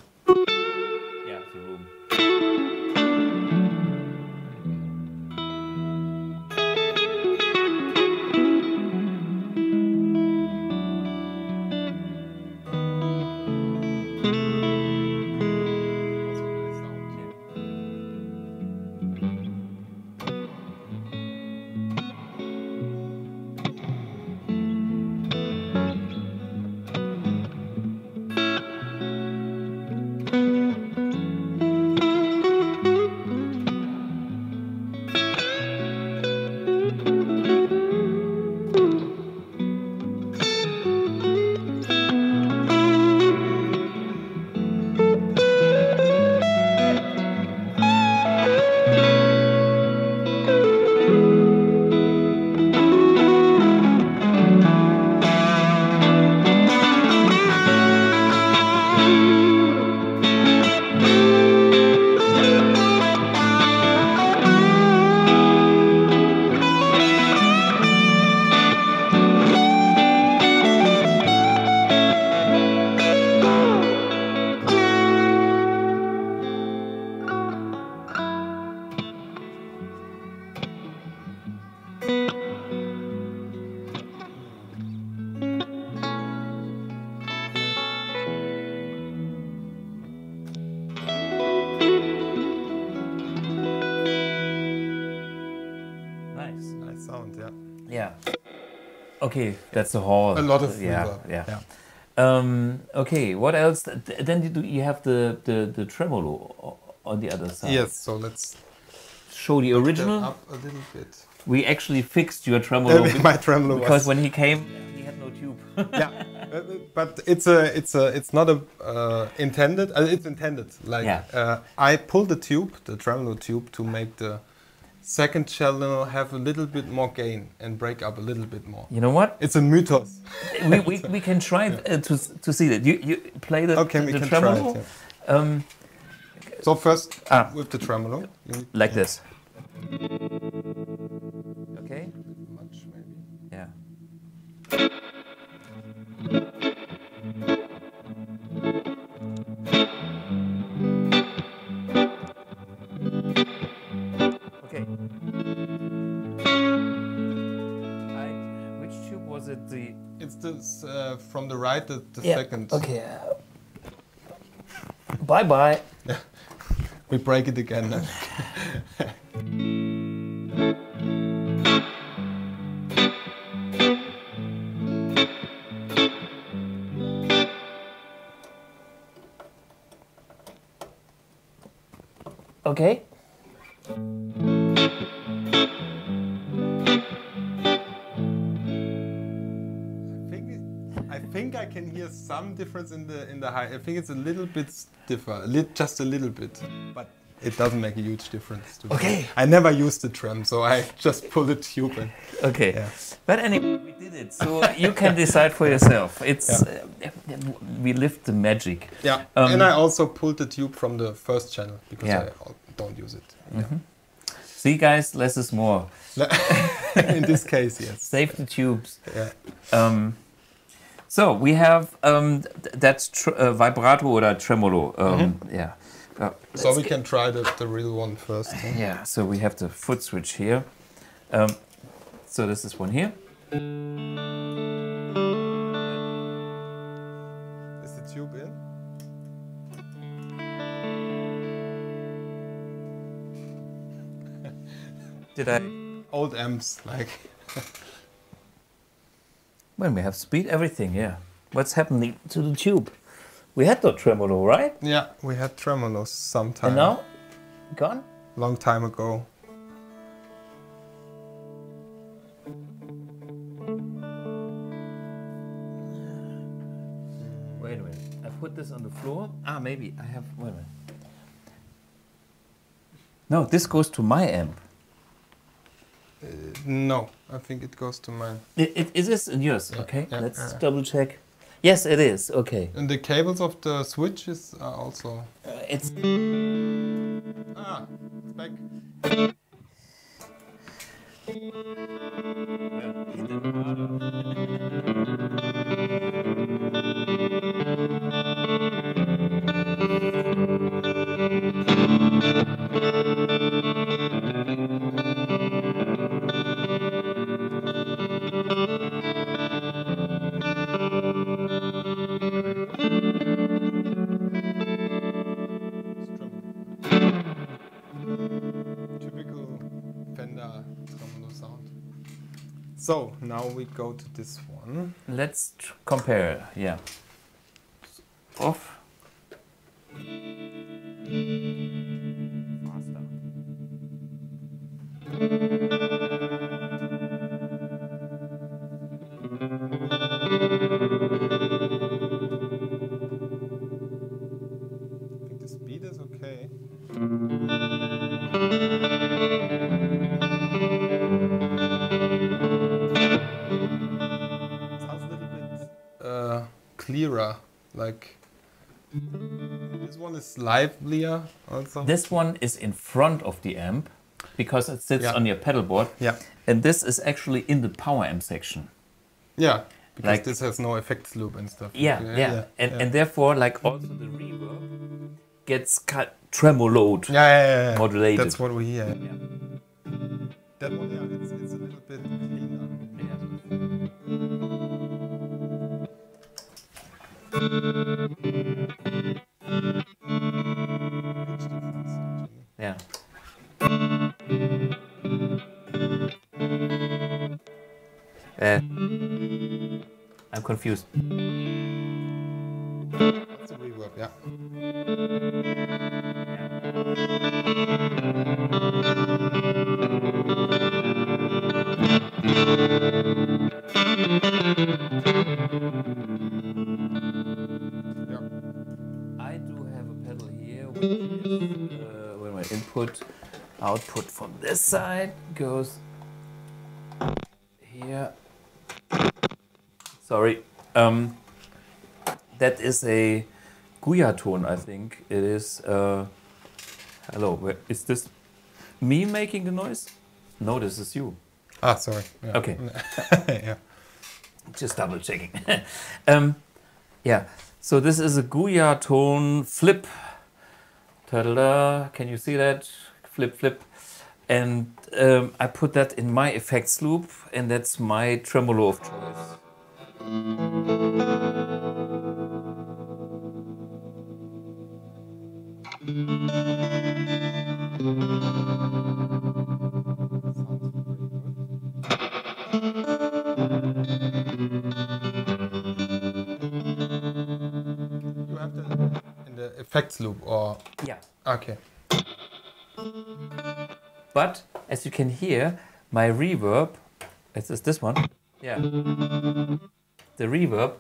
That's the hall. A lot of yeah, reverb, yeah. yeah. Um, okay, what else? Then you, do, you have the, the the tremolo on the other side. Yes, so let's Show the original. up a little bit. We actually fixed your tremolo My tremolo because was, when he came, he had no tube. yeah, Uh, but it's a it's a it's not a uh, intended. Uh, it's intended. Like Yeah. uh, I pulled the tube, the tremolo tube, to make the second channel have a little bit more gain and break up a little bit more. you know what? It's a mythos. we, we, we can try uh, to to see that. You you play the Okay, the, we the can try it. yeah. um, So first Ah. with the tremolo, like this. Okay. much maybe. Yeah. it's uh, from the right, the, the yeah. second. Okay. Uh, bye bye. we break it again. okay. I can hear some difference in the in the high. I think it's a little bit stiffer, just a little bit, but it doesn't make a huge difference. To me. Okay. I never used the tram, so I just pull the tube in. Okay. Yeah. But anyway, we did it. So you can decide for yourself. It's uh, we lived the magic. Yeah. Um, and I also pulled the tube from the first channel because Yeah. I don't use it. See, guys, less is more. in this case, yes. Save the tubes. Yeah. Um, so we have um, th- that's tr- uh, vibrato or tremolo. Um, Yeah. Uh, So we can try the, the real one first. huh? Yeah. So we have the foot switch here. Um, so this is one here. Is the tube in? Did I? Old amps, like. When we have speed, everything. Yeah. What's happening to the tube? We had no tremolo, right? Yeah, we had tremolos sometime. And now, gone. Long time ago. Wait a minute. I put this on the floor. Ah, maybe I have. Wait a minute. No, this goes to my amp. No, I think it goes to mine. It, it, is this in yours? okay, yeah, let's yeah. double check. Yes, it is. Okay. And the cables of the switches are also. Uh, it's Ah, it's back. Typical So now we go to this one. let's compare. Yeah. Off. One is livelier also. This one is in front of the amp because it sits Yeah. on your pedal board. yeah, And this is actually in the power amp section. yeah, because Like- this has no effects loop and stuff. Yeah, yeah. And, yeah. and therefore, like also the reverb gets cut tremoloed. yeah, yeah, yeah, yeah. modulated. That's what we hear. Yeah. That one, yeah, it's, it's a little bit cleaner. Pitch Uh, I'm confused. That's a reverb, yeah. Yeah. I do have a pedal here, which is uh, where my input, output from this side goes here. Sorry. Um, that is a Guyatone, I think. It is. Uh, hello, where, is this me making the noise? No, this is you. Ah, sorry. Yeah. Okay. yeah. Just double checking. um, yeah, so this is a Guyatone flip. Ta-da-da. Can you see that? Flip, flip. And um, I put that in my effects loop, and that's my tremolo of choice. Effects loop, or Yeah. okay. But as you can hear, my reverb, is this this one? Yeah. The reverb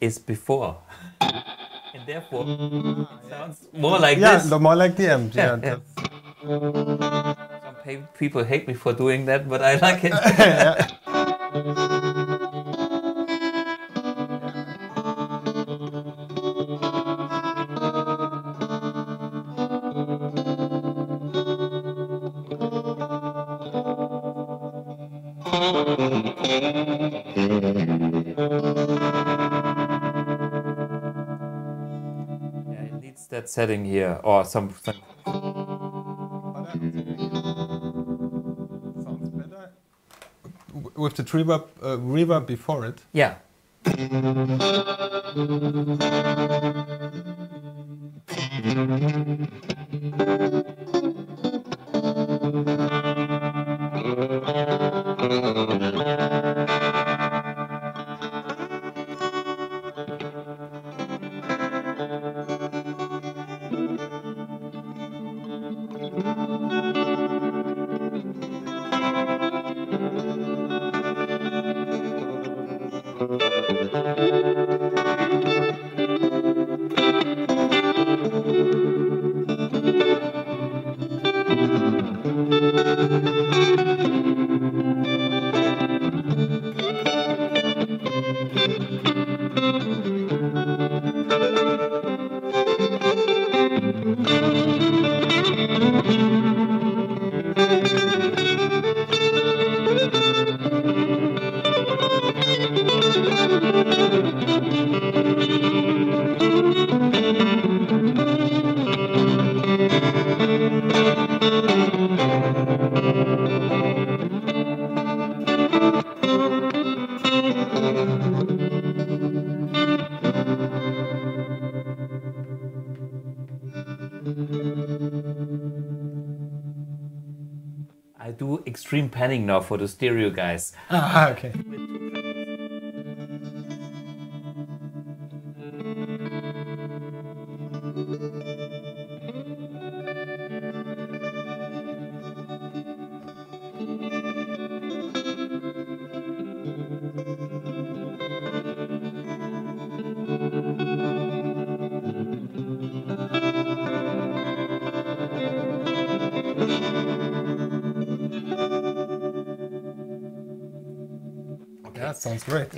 is before. And therefore it sounds more like Yeah, this. the more like the amp. Yeah, Yeah, yeah. Some people hate me for doing that, but I like it. that setting here, or some. some Sounds better with the reverb, uh, reverb before it. yeah. Extreme panning now for the stereo guys. Ah, okay.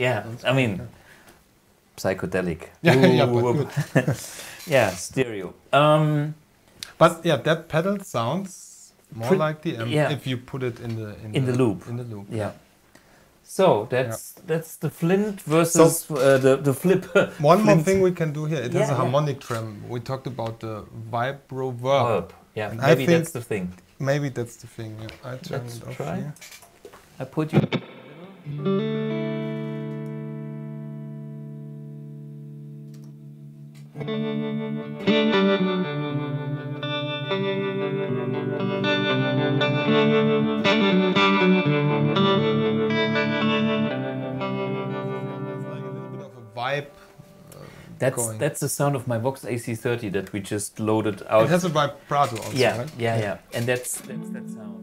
Yeah, I mean, psychedelic. Yeah, yeah, but good. yeah, stereo. Um, But yeah, that pedal sounds more like the amp yeah. if you put it in the In the loop. In the loop. yeah. So that's that's the Flint versus uh, the the flip. One more thing we can do here. It has a yeah. harmonic trem. We talked about the Vibroverb. Yeah, And maybe that's the thing. Maybe that's the thing. Yeah. I turn Let's it off try. here. I put you. that's going. that's the sound of my Vox AC30 that we just loaded out. It has a vibrato also, yeah, right? Yeah, yeah, and that's that's that sound.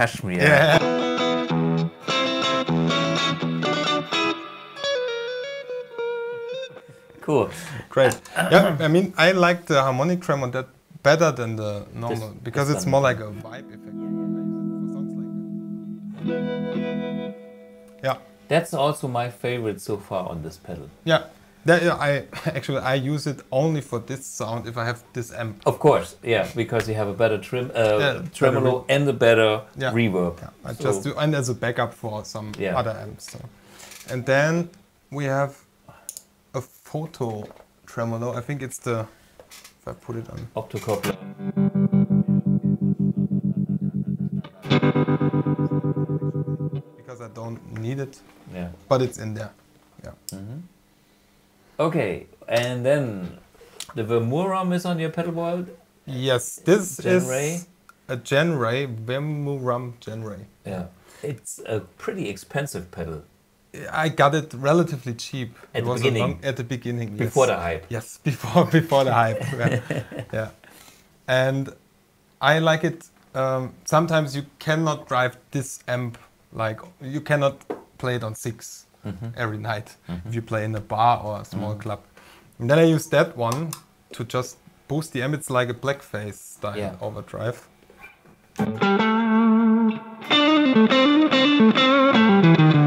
Kashmir. Yeah. Cool. Great. Uh, yeah, I mean, I like the harmonic tremor that better than the normal This- because this it's one. more like a vibe effect. I use it for songs like that. Yeah, That's also my favorite so far on this pedal. yeah. That, yeah, I actually I use it only for this sound if I have this amp. Of course, yeah, because you have a better trim, uh, Yeah, tremolo and a better Yeah. reverb. Yeah, I So- just do and as a backup for some other amps. So. And then we have a photo tremolo. I think it's the if I put it on. Optocoupler. Because I don't need it, Yeah. but it's in there. Yeah. Okay, and then the Vemuram is on your pedal board. Yes, this Gen is Ray? a Jan Ray, Vemuram Jan Ray. Yeah. It's a pretty expensive pedal I got it relatively cheap. At it the was beginning. long- at the beginning, before yes. the hype. Yes, before before the hype. Yeah. yeah. And I like it. Um, sometimes you cannot drive this amp like you cannot play it on 6 Mm-hmm. every night if you play in a bar or a small club. And then I use that one to just boost the amp. It's like a blackface style Yeah. overdrive.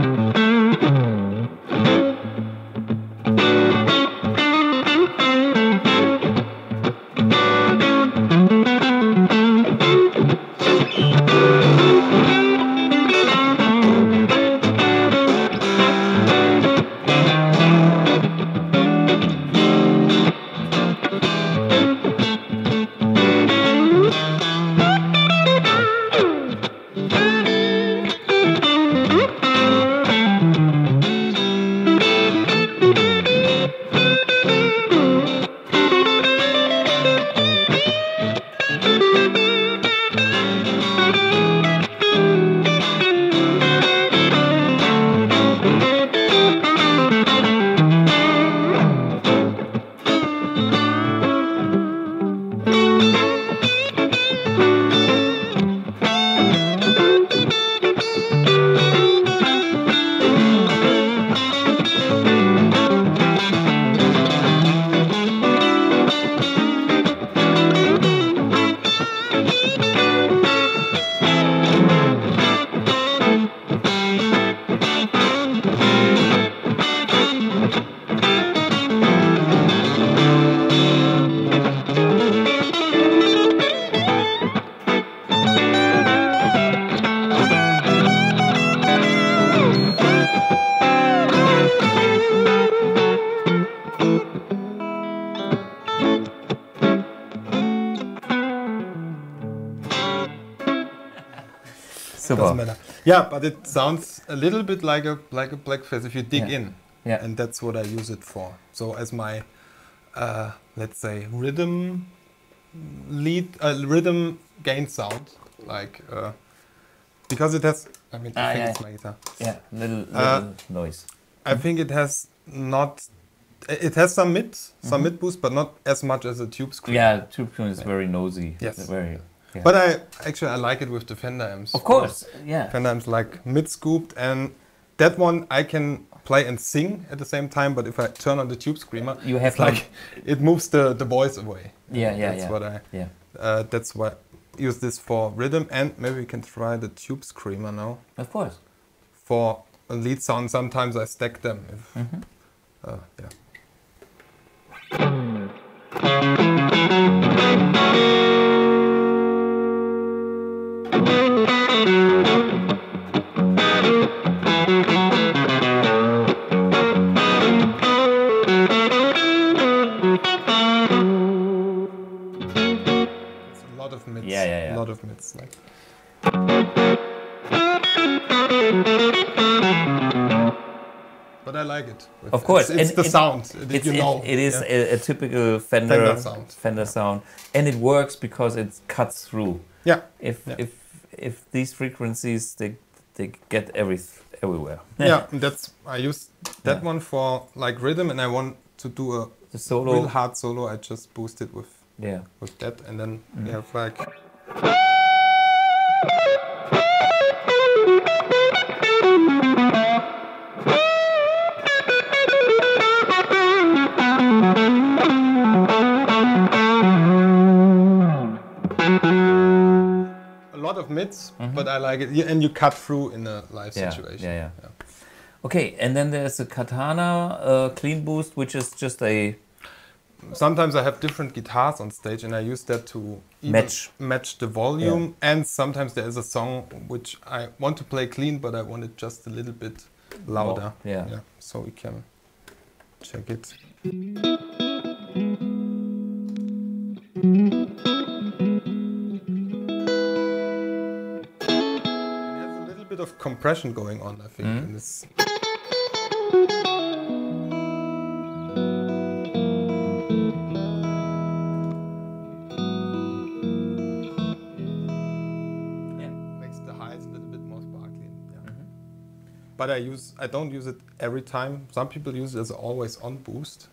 Yeah, but it sounds a little bit like a like a blackface if you dig Yeah. in. Yeah. And that's what I use it for. So as my uh, let's say rhythm lead uh, rhythm gain sound like uh, because it has I mean I Ah, think yeah. it's my guitar. Yeah, little, little Uh, noise. I think it has not it has some mid some mid boost but not as much as a tube screen. Yeah, Tube screen is very nosy. Yes. Very. Yeah. But I actually I like it with the Fender amps. of course, yeah. Fender amps like mid scooped and that one I can play and sing at the same time. But if I turn on the tube screamer, You have it's like it moves the the voice away. Yeah, yeah, That's yeah. what I. Yeah. Uh, that's why use this for rhythm and maybe we can try the tube screamer now Of course. for a lead sound. Sometimes I stack them. If, Mm-hmm. uh, yeah. It's a lot of mids. Yeah, yeah, yeah. A lot of mids. Like. But I like it. with- Of course, it's, it's and the it- sound. It's, you it- know. it is yeah. a, a typical Fender, Fender sound. Fender sound, and it works because it cuts through. yeah. If Yeah. if if these frequencies they they get every everywhere. yeah, and that's I use that Yeah. one for like rhythm, and I want to do a The solo. real hard solo. I just boost it with yeah. With that, and then mm. you have like. A lot of mids, mm -hmm. but I like it. And you cut through in a live yeah. situation. yeah. yeah. yeah. Okay, and then there's a Katana uh, Clean Boost, which is just a Sometimes I have different guitars on stage, and I use that to Match. match the volume. And sometimes there is a song which I want to play clean, but I want it just a little bit louder. yeah. yeah. So we can check it. Has a little bit of compression going on, I think, hmm? in this. But I use I don't use it every time. Some people use it as always on boost.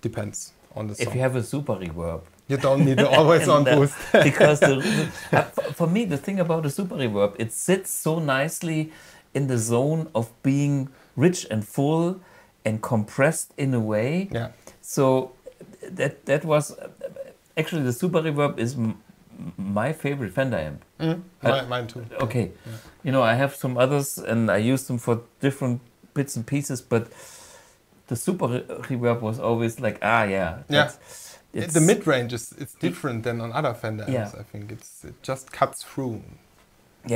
Depends on the song. if you have a super reverb. You don't need the always on uh, boost. because the, uh, for- me the thing about a super reverb it sits so nicely in the zone of being rich and full and compressed in a way yeah. so that that was actually the super reverb is m- my favorite fender amp Mine, mine too. okay you know i have some others and i use them for different bits and pieces but the super re- reverb was always like ah yeah Yeah. it's- the mid range is it's different than on other Fender amps. Yeah. I think it's it just cuts through.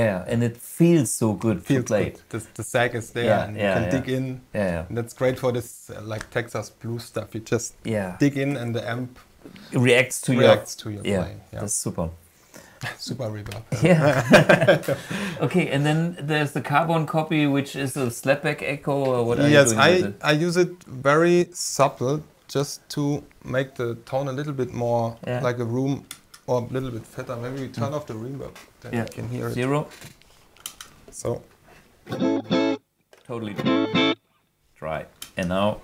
yeah and it feels so good to Feels play good. The, the sag is there, Yeah, and yeah, you can dig in. yeah And that's great for this uh, like Texas blues stuff. You just yeah dig in, and the amp it reacts to reacts to your your yeah, playing. Yeah, that's super super reverb. yeah okay and then there's the carbon copy which is a slapback echo or what are you yes, doing with I it? I use it very subtle, just to make the tone a little bit more Yeah. like a room or a little bit fatter. Maybe we turn mm. off the reverb, then yeah you can hear it. zero So totally dry and now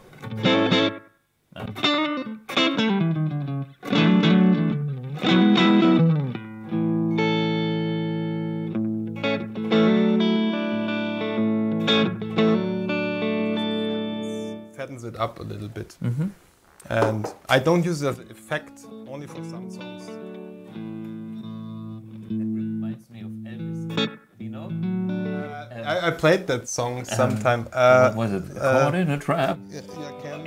fattens it up a little bit. Mhm. And I don't use that effect, only for some songs. It reminds me of Elvis. You know? I, I played that song sometime. what Uh, was it? uh, Caught in a trap. you can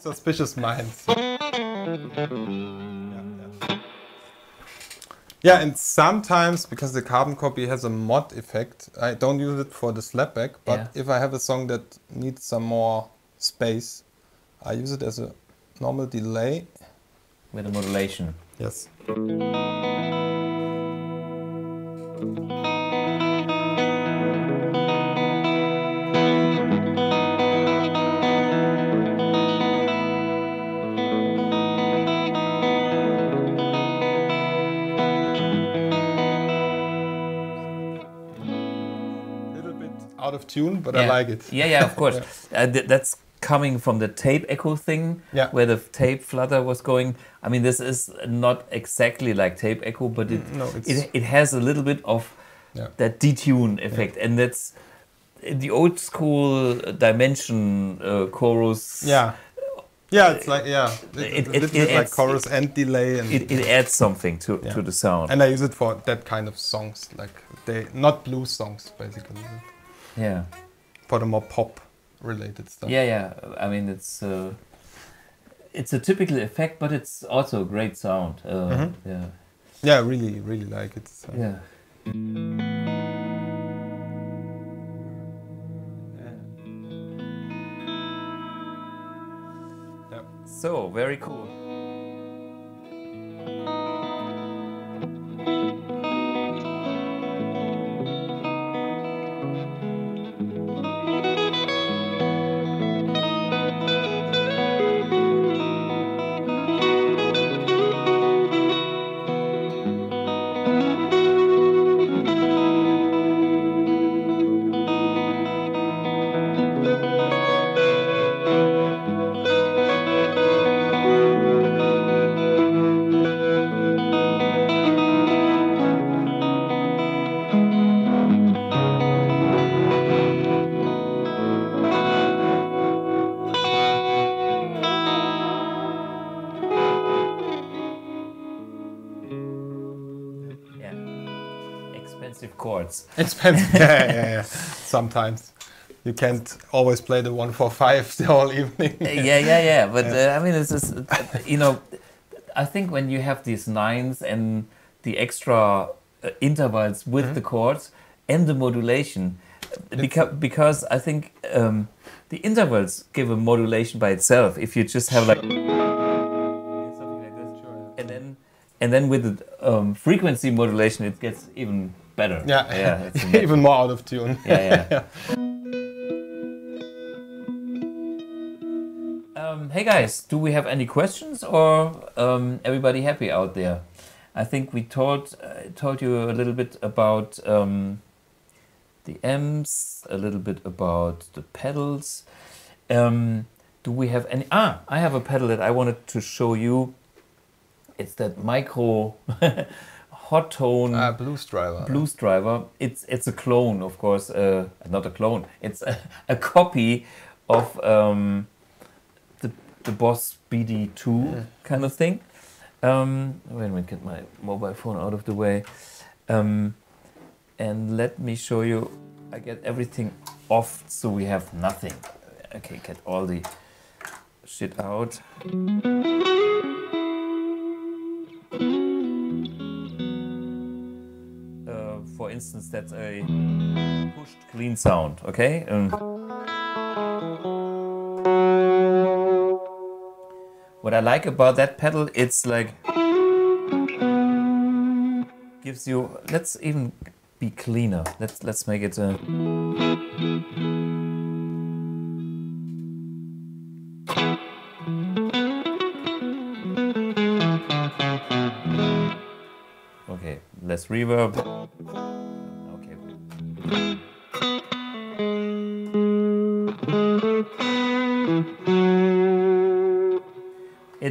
Suspicious Minds. I think it's Suspicious Minds. Yeah, yeah. Yeah, and sometimes because the carbon copy has a mod effect, I don't use it for the slapback. But Yeah. if I have a song that needs some more space, I use it as a normal delay. With a modulation. Yes. Of tune, but I like it. Yeah, yeah, of course. uh, th- that's coming from the tape echo thing, Yeah. where the tape flutter was going. I mean, this is not exactly like tape echo, but it No, it, it has a little bit of Yeah. that detune effect, and that's the old school dimension uh, chorus. yeah. Yeah, it's like yeah, It- it, it- it like chorus and delay, and It, it adds something to, Yeah. to the sound. and I use it for that kind of songs, like they not blues songs basically, yeah, for the more pop related stuff. yeah, yeah. I mean, it's uh, it's a typical effect, but it's also a great sound. Uh, Mhm. Yeah, yeah, I really, really like it. So. yeah. Yeah. So very cool. Expensive. yeah, yeah, yeah. Sometimes you can't always play the one four five the whole evening. yeah, yeah, yeah. But uh, I mean, it's just, you know, I think when you have these nines and the extra uh, intervals with the chords and the modulation, because because I think um, the intervals give a modulation by itself. If you just have like something like this, and then and then with the um, frequency modulation, it gets even better. Yeah, yeah, it's even more out of tune. yeah, yeah. Um, hey guys, do we have any questions or um, everybody happy out there? I think we told uh, told you a little bit about um, the amps, a little bit about the pedals. Um, do we have any? Ah, I have a pedal that I wanted to show you. It's that micro hot tone Ah, blues driver. blues driver. It's it's a clone of course uh, not a clone. It's a, a copy of um, the the boss bd2 kind of thing. Um, wait a minute get my mobile phone out of the way. Um, and let me show you. I get everything off so we have nothing. Okay get all the shit out instance, that's a pushed clean sound, okay? Um, what I like about that pedal, it's like gives you. Let's even be cleaner. Let's let's make it. Uh, okay, less reverb.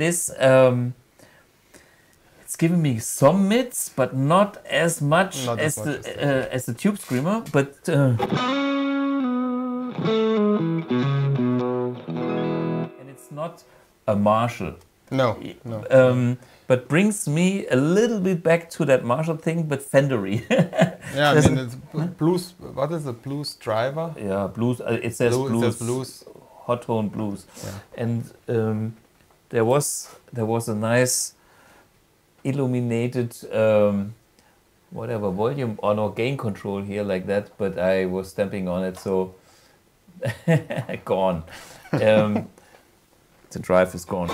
Is. Um, it's giving me some mids, but not as much Not as as the as uh, as the tube screamer. But uh, and it's not a Marshall. No, no. Um, but brings me a little bit back to that Marshall thing, but Fendery. yeah, I mean, it's blues. What is a blues driver? yeah, blues. Uh, it says Blue- it blues. says blues. hot tone blues. Yeah. And um, there was there was a nice illuminated um, whatever volume or gain control here like that, but I was stamping on it, so gone. Um, the drive is gone.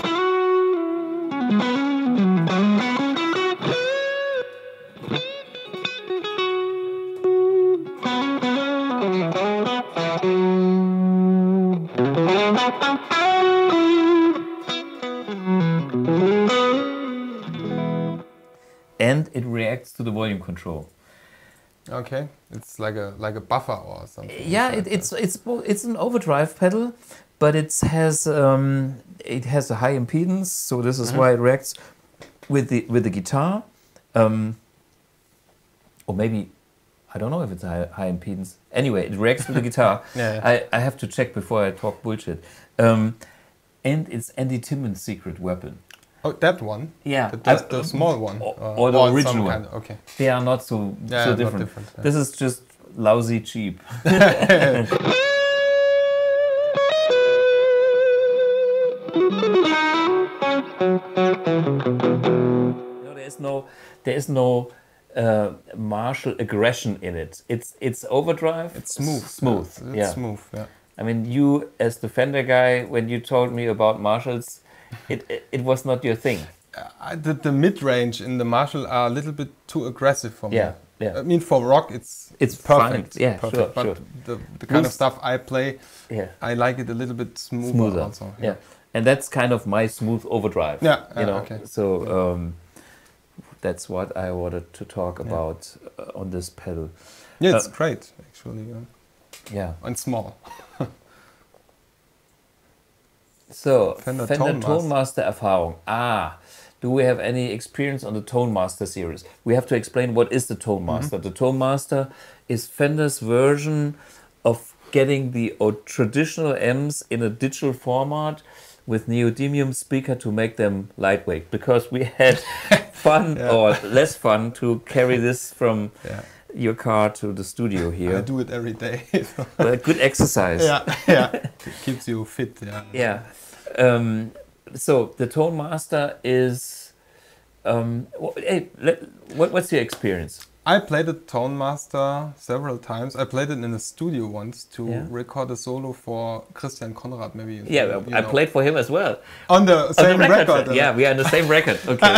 Control. Okay, it's like a like a buffer or something. Yeah, it, it's it's it's an overdrive pedal, but it has um, it has a high impedance, so this is why it reacts with the with the guitar, um, or maybe I don't know if it's a high, high impedance. Anyway, it reacts with the guitar. Yeah, yeah. I, I have to check before I talk bullshit. Um, and it's Andy Timmons' secret weapon. Oh, that one. Yeah, The, I- the small one. or- uh, or the some original kind- one. okay. They are not so Yeah, so different. different, yeah. This is just lousy cheap. No, there is no, there is no uh, Marshall aggression in it. It's it's overdrive. It's smooth. smooth. It's yeah. smooth. Yeah. I mean, you as the Fender guy, when you told me about Marshalls, it it, it was not your thing. I, the, the mid range in the Marshall are a little bit too aggressive for me. Yeah, yeah. I mean, for rock, it's It's perfect. fine. Yeah, perfect. sure, but sure. the the kind of stuff I play, Yeah. I like it a little bit smoother, smoother. also. yeah. and that's kind of my smooth overdrive. Yeah, you know. okay. So um, that's what I wanted to talk about uh, on this pedal. Yeah, it's Uh, great actually, yeah. Yeah. and small. So Fender Fender, Tone Tone, Master. Master Erfahrung. Ah, do we have any experience on the Tone Master series? We have to explain what is the Tone Mm-hmm. Master. The Tone Master is Fender's version of getting the traditional M's in a digital format with neodymium speaker to make them lightweight because we had fun Yeah. or less fun to carry this from Yeah. Your car to the studio here. I do it every day. so- Well, good exercise. yeah, yeah. It keeps you fit. Yeah. Yeah. Um, so the Tone Master is. Um, hey, let, what, what's your experience? I played the Tone Master several times. I played it in the studio once to Yeah. record a solo for Christian Konrad, maybe. Yeah, you I played for him as well. on the On the same record. uh, Yeah, we are on the same record. Okay.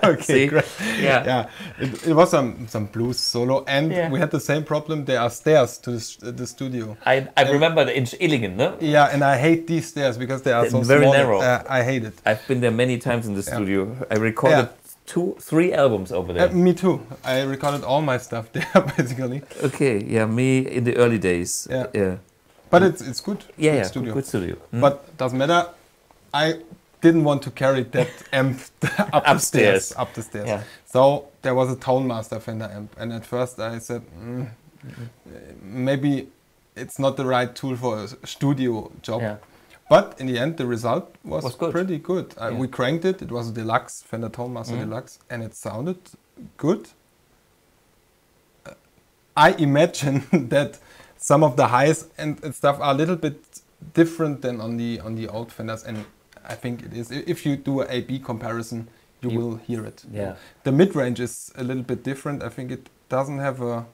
okay, See? great. Yeah. yeah. It, it was some some blues solo, and Yeah. we had the same problem. There are stairs to the, the studio. I, I remember the in Illingen, no? Yeah, and I hate these stairs because they are They're so very small. narrow. Uh, I hate it. I've been there many times in the studio. I recorded Yeah. Two, three albums over there. Uh, me too. I recorded all my stuff there basically, okay, yeah, me in the early days. Yeah. yeah, but it's it's good. yeah, good yeah, studio. good studio. Hmm? But doesn't matter. I didn't want to carry that amp up the Upstairs. stairs. Up the stairs. Yeah. So there was a Tone Master Fender amp, and at first I said, mm, maybe it's not the right tool for a studio job. Yeah. But in the end, the result was, Was good. pretty good. Uh, Yeah. We cranked it. It was a deluxe Fender Tone Master Mhm. Deluxe, and it sounded good. Uh, I imagine that some of the highs and, and stuff are a little bit different than on the on the old Fenders, and I think it is. If you do a A/B comparison, you, You- will hear it. Yeah. The mid range is a little bit different. I think it doesn't have a.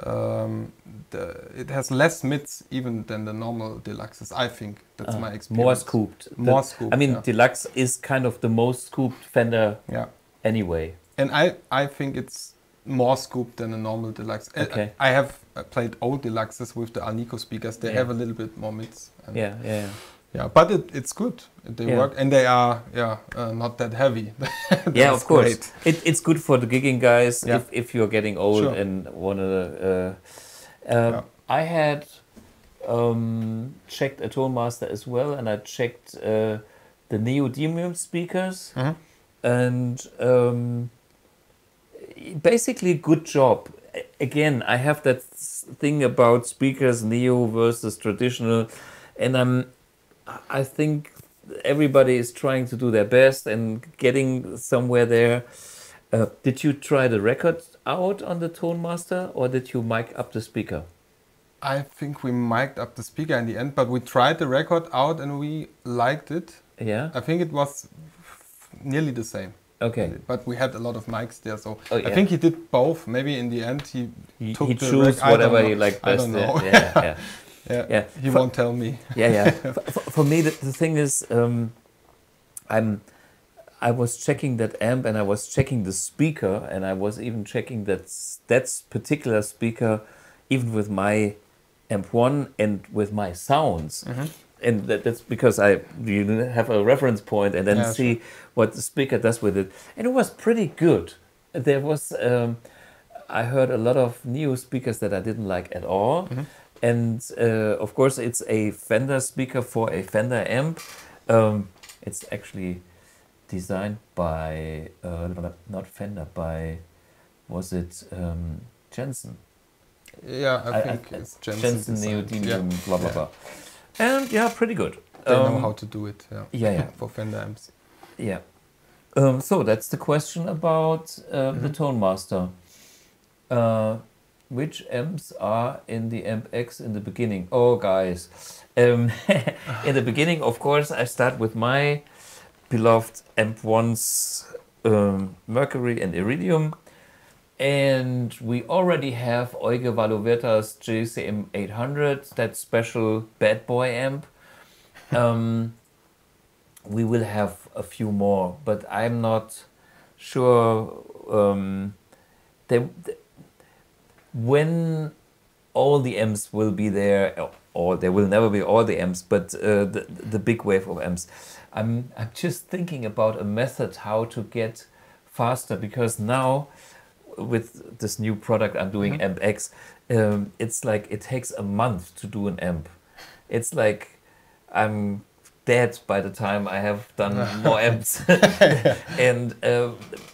Um, the, it has less mids even than the normal deluxes. I think that's Uh, my experience. more scooped. More The- scooped, I mean, yeah. deluxe is kind of the most scooped Fender Yeah, anyway. and I I think it's more scooped than a normal deluxe. Okay. I, have uh, played old deluxes with the Alnico speakers. They Yeah. have a little bit more mids. Yeah, yeah, yeah. Yeah, but it, it's good. They Yeah. work and they are yeah uh, not that heavy. yeah, of course. It, it's good for the gigging guys Yeah. if, if you're getting old Sure. and want to. Uh, um, Yeah. I had um, checked a Tone Master as well, and I checked uh, the Neodymium speakers, Mhm. and um, basically good job. Again, I have that thing about speakers neo versus traditional, and I'm I think everybody is trying to do their best and getting somewhere there. Uh, did you try the record out on the Tone Master, or did you mic up the speaker? I think we mic'd up the speaker in the end, but we tried the record out and we liked it. Yeah. I think it was nearly the same. Okay. But we had a lot of mics there, so Oh, I think he did both. Maybe in the end he He, took he rec- whatever he liked I best. don't know. yeah, yeah, Yeah, Yeah. yeah. he For- won't tell me. yeah, yeah. for, for- me, the, the thing is, um, I'm. I was checking that amp and I was checking the speaker and I was even checking that that particular speaker, even with my amp one and with my sounds. Mm-hmm. And that, that's because I you have a reference point and then Yeah, see what the speaker does with it. And it was pretty good. There was um, I heard a lot of new speakers that I didn't like at all. And uh, of course, it's a Fender speaker for a Fender amp. Um, it's actually designed by, uh, not Fender, by, was it um, Jensen? Yeah, I, I- think I- it's Jensen. Jensen. Neodymium, Yeah. blah, blah, Yeah. blah. And yeah, pretty good. They know Um, how to do it. Yeah, Yeah, yeah. for Fender amps. Yeah. Um, so that's the question about uh, the Tone Master. Uh, which amps are in the Amp X in the beginning? Oh, guys. Um, in the beginning, of course, I start with my beloved Amp 1's um, Mercury and Iridium. And we already have Euge Valuverta's JCM 800, that special bad boy amp. Um, we will have a few more, but I'm not sure. Um, they, th- when all the amps will be there, or there will never be all the amps, but uh, the the big wave of amps. I'm I'm just thinking about a method how to get faster because now with this new product I'm doing Amp X, um, it's like it takes a month to do an amp. It's like I'm dead by the time I have done more amps, and uh,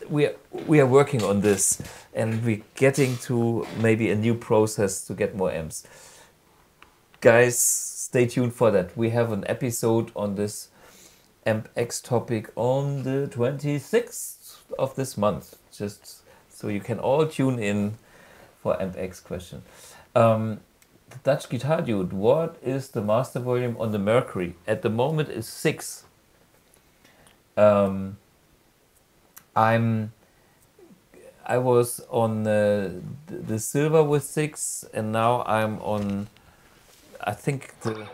we are, we are working on this, and we're getting to maybe a new process to get more amps. Guys, stay tuned for that. We have an episode on this Amp X topic on the 26th of this month. Just so you can all tune in for Amp X question. Um, the Dutch guitar dude, what is the master volume on the Mercury? At the moment is six. Um, I'm I was on uh, the, the silver with six, and now I'm on. I think the.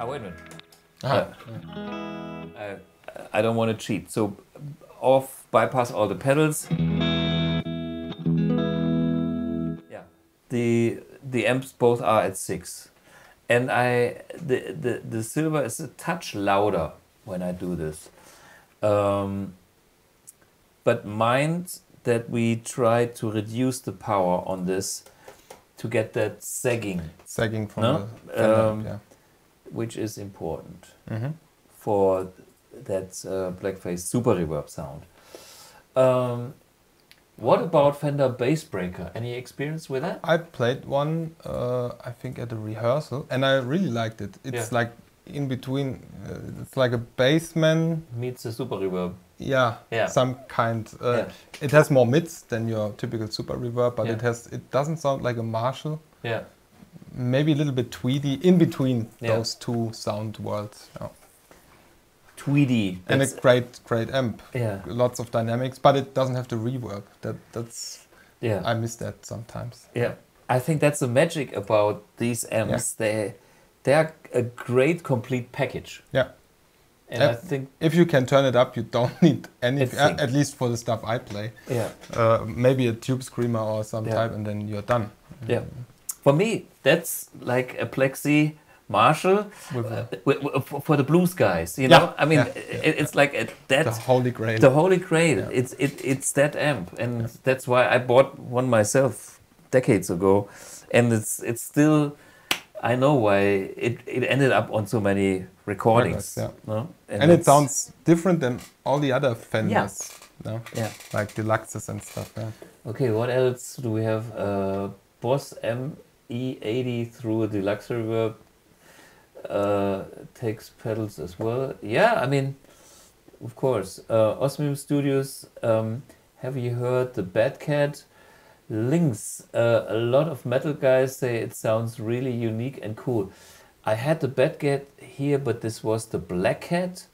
Ah, wait a minute. Ah, I, I don't want to cheat. So off, bypass all the pedals. Yeah, the the amps both are at six, and I the the, the silver is a touch louder when I do this. Um, but mind that we try to reduce the power on this to get that sagging, sagging from No? the Fender, Um, yeah. which is important Mhm. for that uh, blackface super reverb sound. Um, what about Fender Bass Breaker? Any experience with that? I played one, uh, I think, at a rehearsal, and I really liked it. It's Yeah. like in between. Uh, it's like a bassman, Meets the super reverb. yeah, Yeah. some kind. Uh, Yeah. It has more mids than your typical super reverb, but Yeah. it has. It doesn't sound like a Marshall. Yeah, Maybe a little bit tweedy in between those two sound worlds. Yeah. Tweedy. And a great, great amp. yeah, Lots of dynamics, but it doesn't have to rework. That that's yeah, I miss that sometimes. yeah. I think that's the magic about these amps. They they are a great complete package. Yeah. And Yeah. I think If you can turn it up, you don't need. Anything. At least for the stuff I play. yeah, Uh, maybe a tube screamer or some Yeah. type, and then you're done. yeah. For me, that's like a Plexi Marshall With uh, the, wi- wi- for, the blues guys. You Yeah, know, I mean, yeah, it, it's like a, the holy grail. the holy grail. Yeah. It's it, it's that amp, and that's why I bought one myself decades ago, and it's it's still. I know why it, it ended up on so many recordings. Records, no? and it sounds different than all the other Fenders. No? Yeah. Like deluxes and stuff. Yeah. Okay, what else do we have? Uh, Boss ME80 through a deluxe reverb uh, takes pedals as well. Yeah, I mean, of course. Uh, Osmium Studios. Um, have you heard the Bad Cat? Lynx. Uh, a lot of metal guys say it sounds really unique and cool. I had the Bad Cat here, but this was the Black Cat,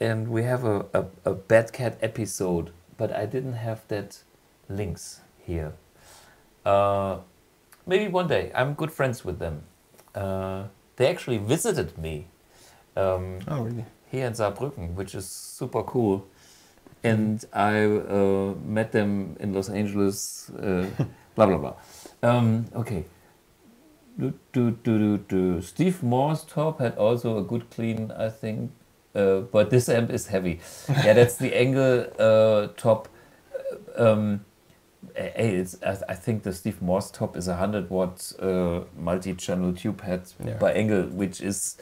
and we have a, a, a Bad Cat episode, but I didn't have that Lynx here. Uh, maybe one day. I'm good friends with them. Uh, they actually visited me um, Oh, really? here in Saarbrücken, which is super cool. And I uh, met them in Los Angeles, uh, blah blah blah. Um, okay. Do, do, do, do, do. Steve Morse's top had also a good clean, I think, uh, but this amp is heavy. Yeah, that's the Engl uh, top. Um, hey, I, think the Steve Morse top is a 100 watt uh, multi-channel tube head Yeah. by Engl, which is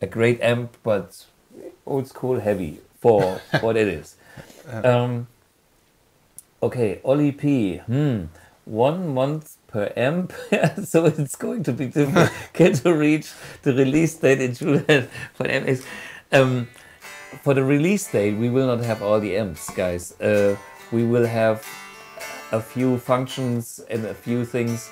a great amp, but old school heavy for what it is. Um, okay, Oli P. Hmm, one month per amp, so it's going to be difficult to reach the release date in July for. Um, for the release date, we will not have all the amps, guys. Uh, we will have a few functions and a few things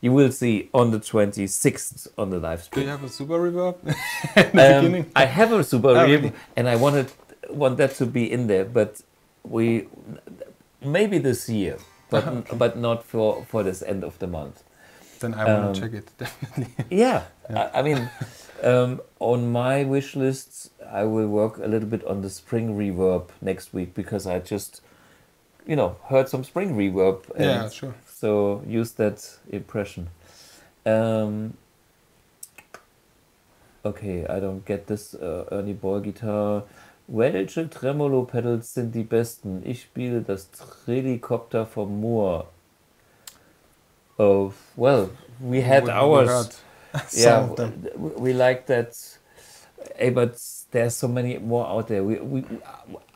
you will see on the 26th on the live stream. Do you have a super reverb in the Um, beginning? I have a super Oh, reverb, really? and I wanted want that to be in there, but we maybe this year, but but not for for this end of the month. Then I want um, to check it, definitely. Yeah, I, I mean, um, on my wish lists, I will work a little bit on the spring reverb next week because I just, you know, heard some spring reverb. Yeah, sure. So use that impression. Um, okay, I don't get this uh, Ernie Ball Guitar. Welche Tremolo Pedals sind die besten? Ich spiele das Trelicopter vom Mooer. Oh, well, we had We- we ours. some yeah, of them. w- we like that. Hey, but there's so many more out there. We, we,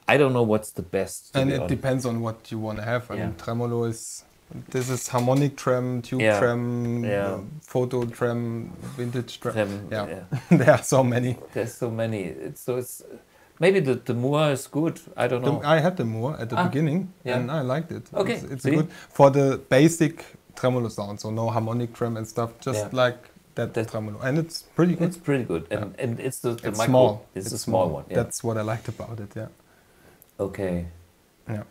I don't know what's the best. And it honest. depends on what you want to have. I Yeah. mean, tremolo is this is harmonic trem, tube Yeah. trem, Yeah. uh, photo trem, vintage trem. Trem, yeah. yeah. there are so many. There's so many. It's so it's Maybe the, the Mooer is good. I don't The- know. I had the Mooer at the Ah, beginning, yeah. and I liked it. Okay, it's, it's good for the basic tremolo sound, so no harmonic trem and stuff, just like that That- tremolo, and it's pretty good. It's pretty good, and and it's the, the It's micro. small. It's, a small, one. Yeah. That's what I liked about it. Yeah. Okay. Yeah.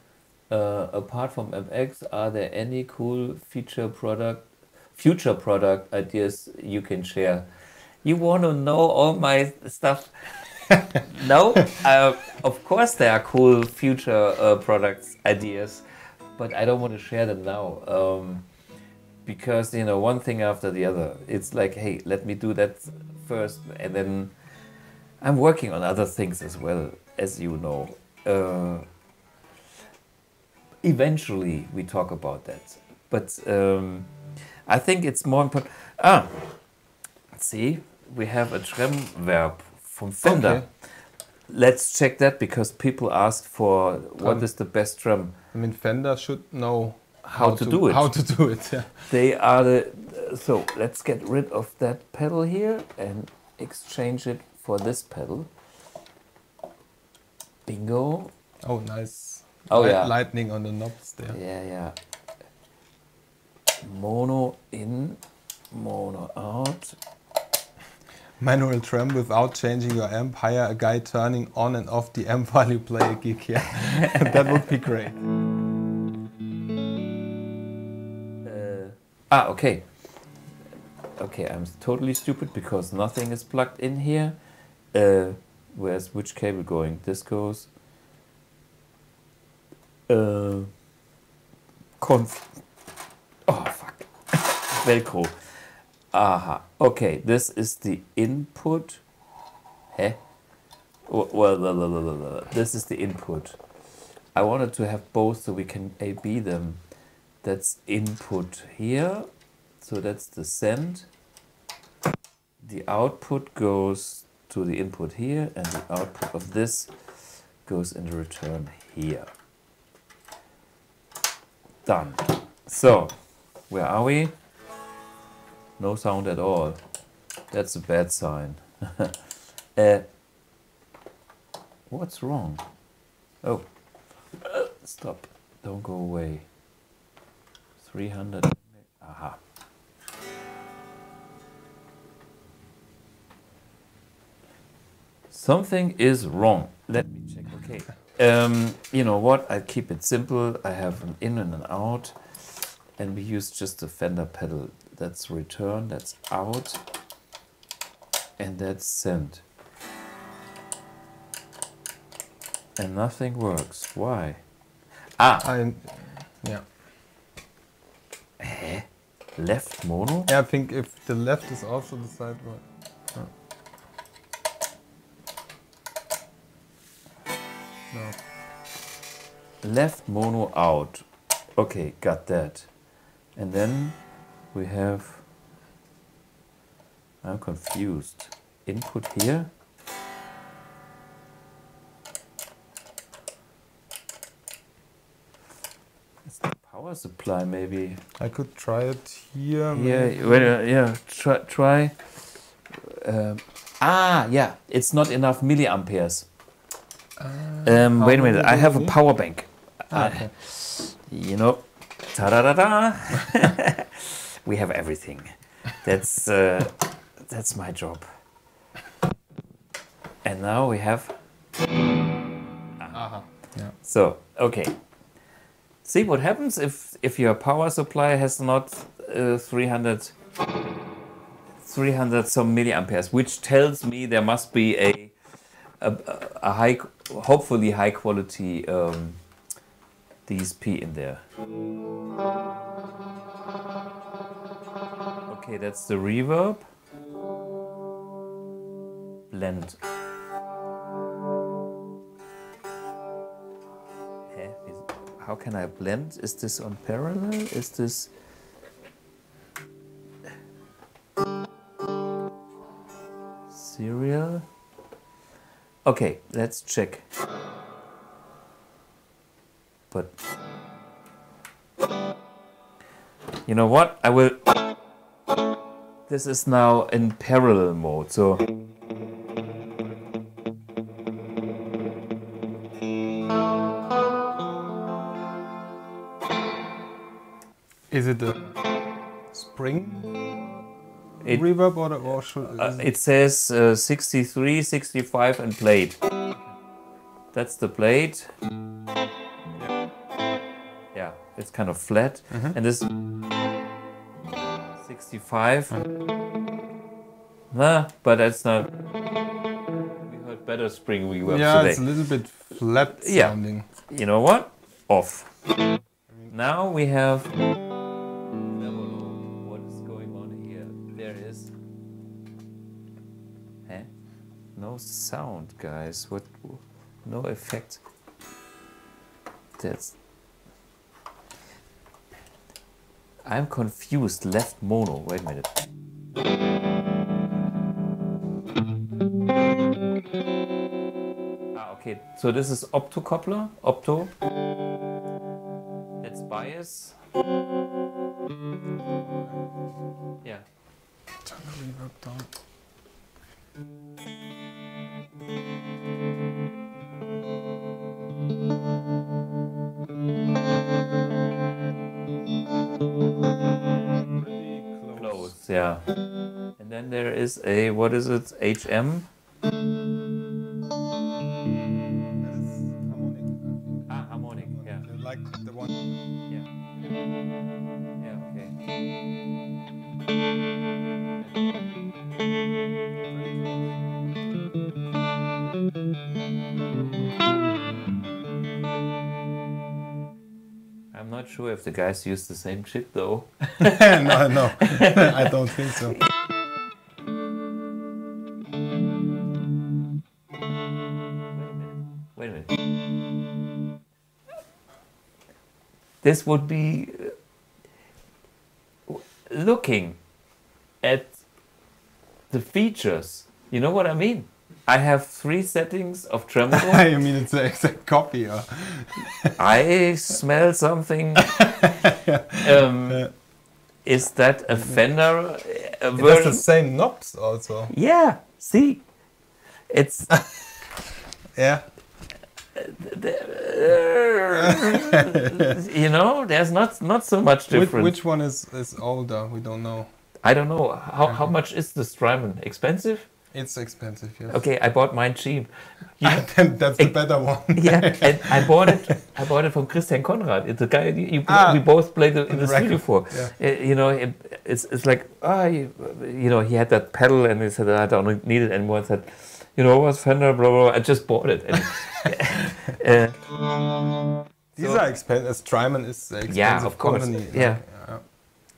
Uh, apart from Amp X, are there any cool feature product, future product ideas you can share? You want to know all my stuff? no, uh, of course there are cool future uh, products ideas, but I don't want to share them now um, because you know one thing after the other. It's like, hey, let me do that first, and then I'm working on other things as well, as you know. Uh, eventually we talk about that. But um, I think it's more important. Ah, see, we have a trem verb from Fender. Okay. Let's check that because people asked for what Um, is the best drum. I mean, Fender should know How to do it. How to do it? Yeah. They are the. So let's get rid of that pedal here and exchange it for this pedal. Bingo. Oh, nice. Oh, Light- yeah. Lightning on the knobs there. Yeah, yeah. Mono in, mono out. Manual trem without changing your amp. Hire a guy turning on and off the amp while you play a gig. Yeah, that would be great. Uh, ah, okay. Okay, I'm totally stupid because nothing is plugged in here. Uh, where's which cable going? This goes. Uh, conf. Oh fuck. Velcro. Aha. Okay, this is the input. Heh. Well, well, well, well, this is the input. I wanted to have both so we can A-B them. That's input here. So that's the send. The output goes to the input here, and the output of this goes in the return here. Done. So, where are we? No sound at all. That's a bad sign. uh, what's wrong? Oh, stop. Don't go away. 300. Something is wrong. Let me check. Okay. Um, you know what? I keep it simple. I have an in and an out, and we use just the fender pedal. That's return. That's out, and that's send. And nothing works. Why? Ah, I, yeah. left mono. yeah, I think if the left is also the side right. No. left mono out. Okay, got that. And then we have. I'm confused. Input here. It's the power supply, maybe. I could try it here. Yeah, wait, uh, yeah. Try. try. Um, ah, yeah. It's not enough milliamperes. Um, wait a minute. I have a power bank. Ah, Uh, you know, ta da da da. we have everything. That's uh, that's my job. And now we have. Aha. Yeah. So okay. See what happens if if your power supply has not uh, 300 300 some milliamperes, which tells me there must be a a, a high, hopefully high quality um, DSP in there. Okay, that's the reverb. Blend. How can I blend? Is this on parallel? Is this... Serial? Okay, let's check. But you know what? I will. This is now in parallel mode, so. Is it a spring it- reverb or, should, Uh, it says uh, 63, 65, and played. That's the blade. Yeah, it's kind of flat. And this 65. Nah, but that's not. We heard better spring reverb yeah, today. it's a little bit flat Yeah. sounding. you know what? Off. Now we have. Guys. What? No effect. That's. I'm confused. Left mono. Wait a minute. Ah, okay. So this is optocoupler, opto. That's bias. Yeah. Reverb. There is a what is it? HM. Harmonic. I think. Ah, harmonic. Yeah. Like the one. Yeah. Yeah. Okay. I'm not sure if the guys use the same chip though. no, no, I don't think so. This would be uh, looking at the features. You know what I mean? I have three settings of tremolo. you mean it's the exact copy? Or? I smell something. Um, is that a Fender uh, It has the same knobs also. Yeah. See, it's Yeah. you know, there's not not so much Which, difference. which one is, is older? We don't know. I don't know how, how much is the Strymon expensive. It's expensive, yes. Okay, I bought mine cheap. You know, then that's the better one. yeah, and I bought it. I bought it from Christian Konrad. It's a guy you, you, Ah, we both played in the the studio for. yeah. Uh, you know, it, it's it's like ah, you, you know, he had that pedal and he said I don't need it anymore. I said, you know, what's Fender? Blah blah. blah. I just bought it. And, uh, These So- are expensive. Strymon is an expensive Yeah, of course. company. Yeah. yeah.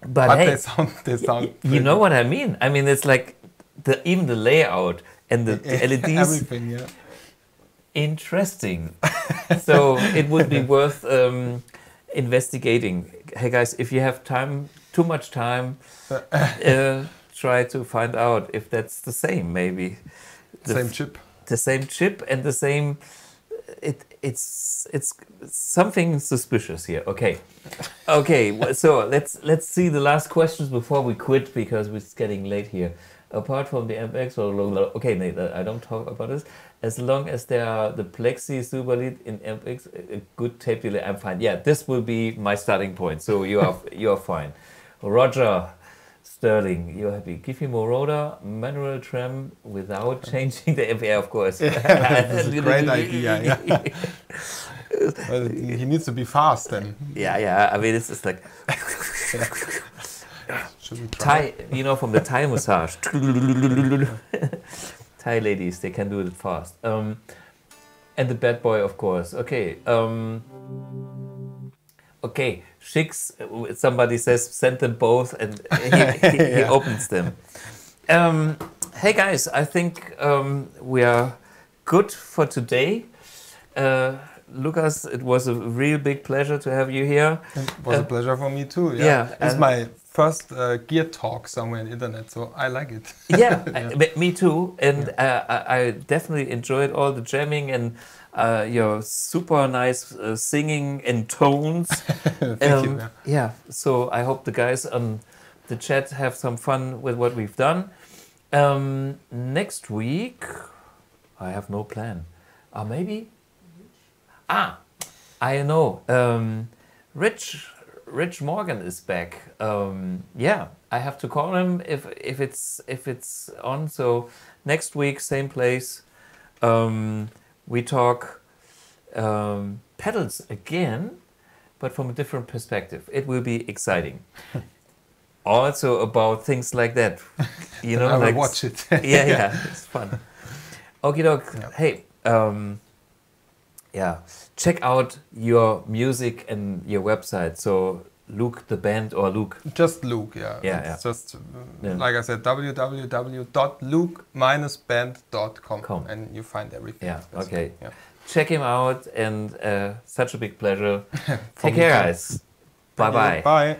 but, But hey, they sound they sound. y- you know what I mean? I mean, it's like the even the layout and the, the LEDs Everything, yeah. interesting. so it would be worth um, investigating. Hey guys, if you have time, too much time, uh, try to find out if that's the same. Maybe the, Same chip. the same chip and the same. It it's it's something suspicious here. Okay, okay. So let's let's see the last questions before we quit because it's getting late here. Apart from the Amp X, okay, Nate, I don't talk about this. As long as there are the Plexi Super Lead in Amp X, a- a good tape delay, I'm fine. Yeah, this will be my starting point. So you are you are fine. Roger Sterling, you're happy. Give me more rotor, manual tram without changing the MPR, of course. A great idea, yeah. Well, he needs to be fast then. yeah, yeah. I mean, it's just like Should we try? Thai, you know, from the Thai massage. Thai ladies, they can do it fast. Um, and the bad boy, of course. Okay. Um, okay. Shix, uh, somebody says send them both, and he, he, he opens them. Um, hey guys, I think um, we are good for today. Uh, Lukas, it was a real big pleasure to have you here. It was a pleasure for me too. Yeah, yeah, it's my first uh, gear talk somewhere on the internet, so I like it. yeah, I- me- too. And uh, I, I definitely enjoyed all the jamming and uh, your super nice uh, singing and tones. Thank you. Um, Yeah. yeah, so I hope the guys on the chat have some fun with what we've done. Um, next week, I have no plan. Uh, maybe? Ah, I know. Um, Rich Rich Morgan is back. Um, yeah, I have to call him if if it's if it's on. So next week, same place. Um, we talk um, pedals again, but from a different perspective. It will be exciting. also about things like that. You know, I will like watch it. yeah, yeah, it's fun. Okie doke. Yeah. Hey, um, yeah, check out your music and your website. So Luke the band or Luke. Just Luke, yeah. Yeah, It's just, uh, Yeah. like I said, www.luke-band.com Com. and you find everything. Yeah, That's- okay. Yeah. Check him out and uh, such a big pleasure. Take care, guys. Bye bye. Bye.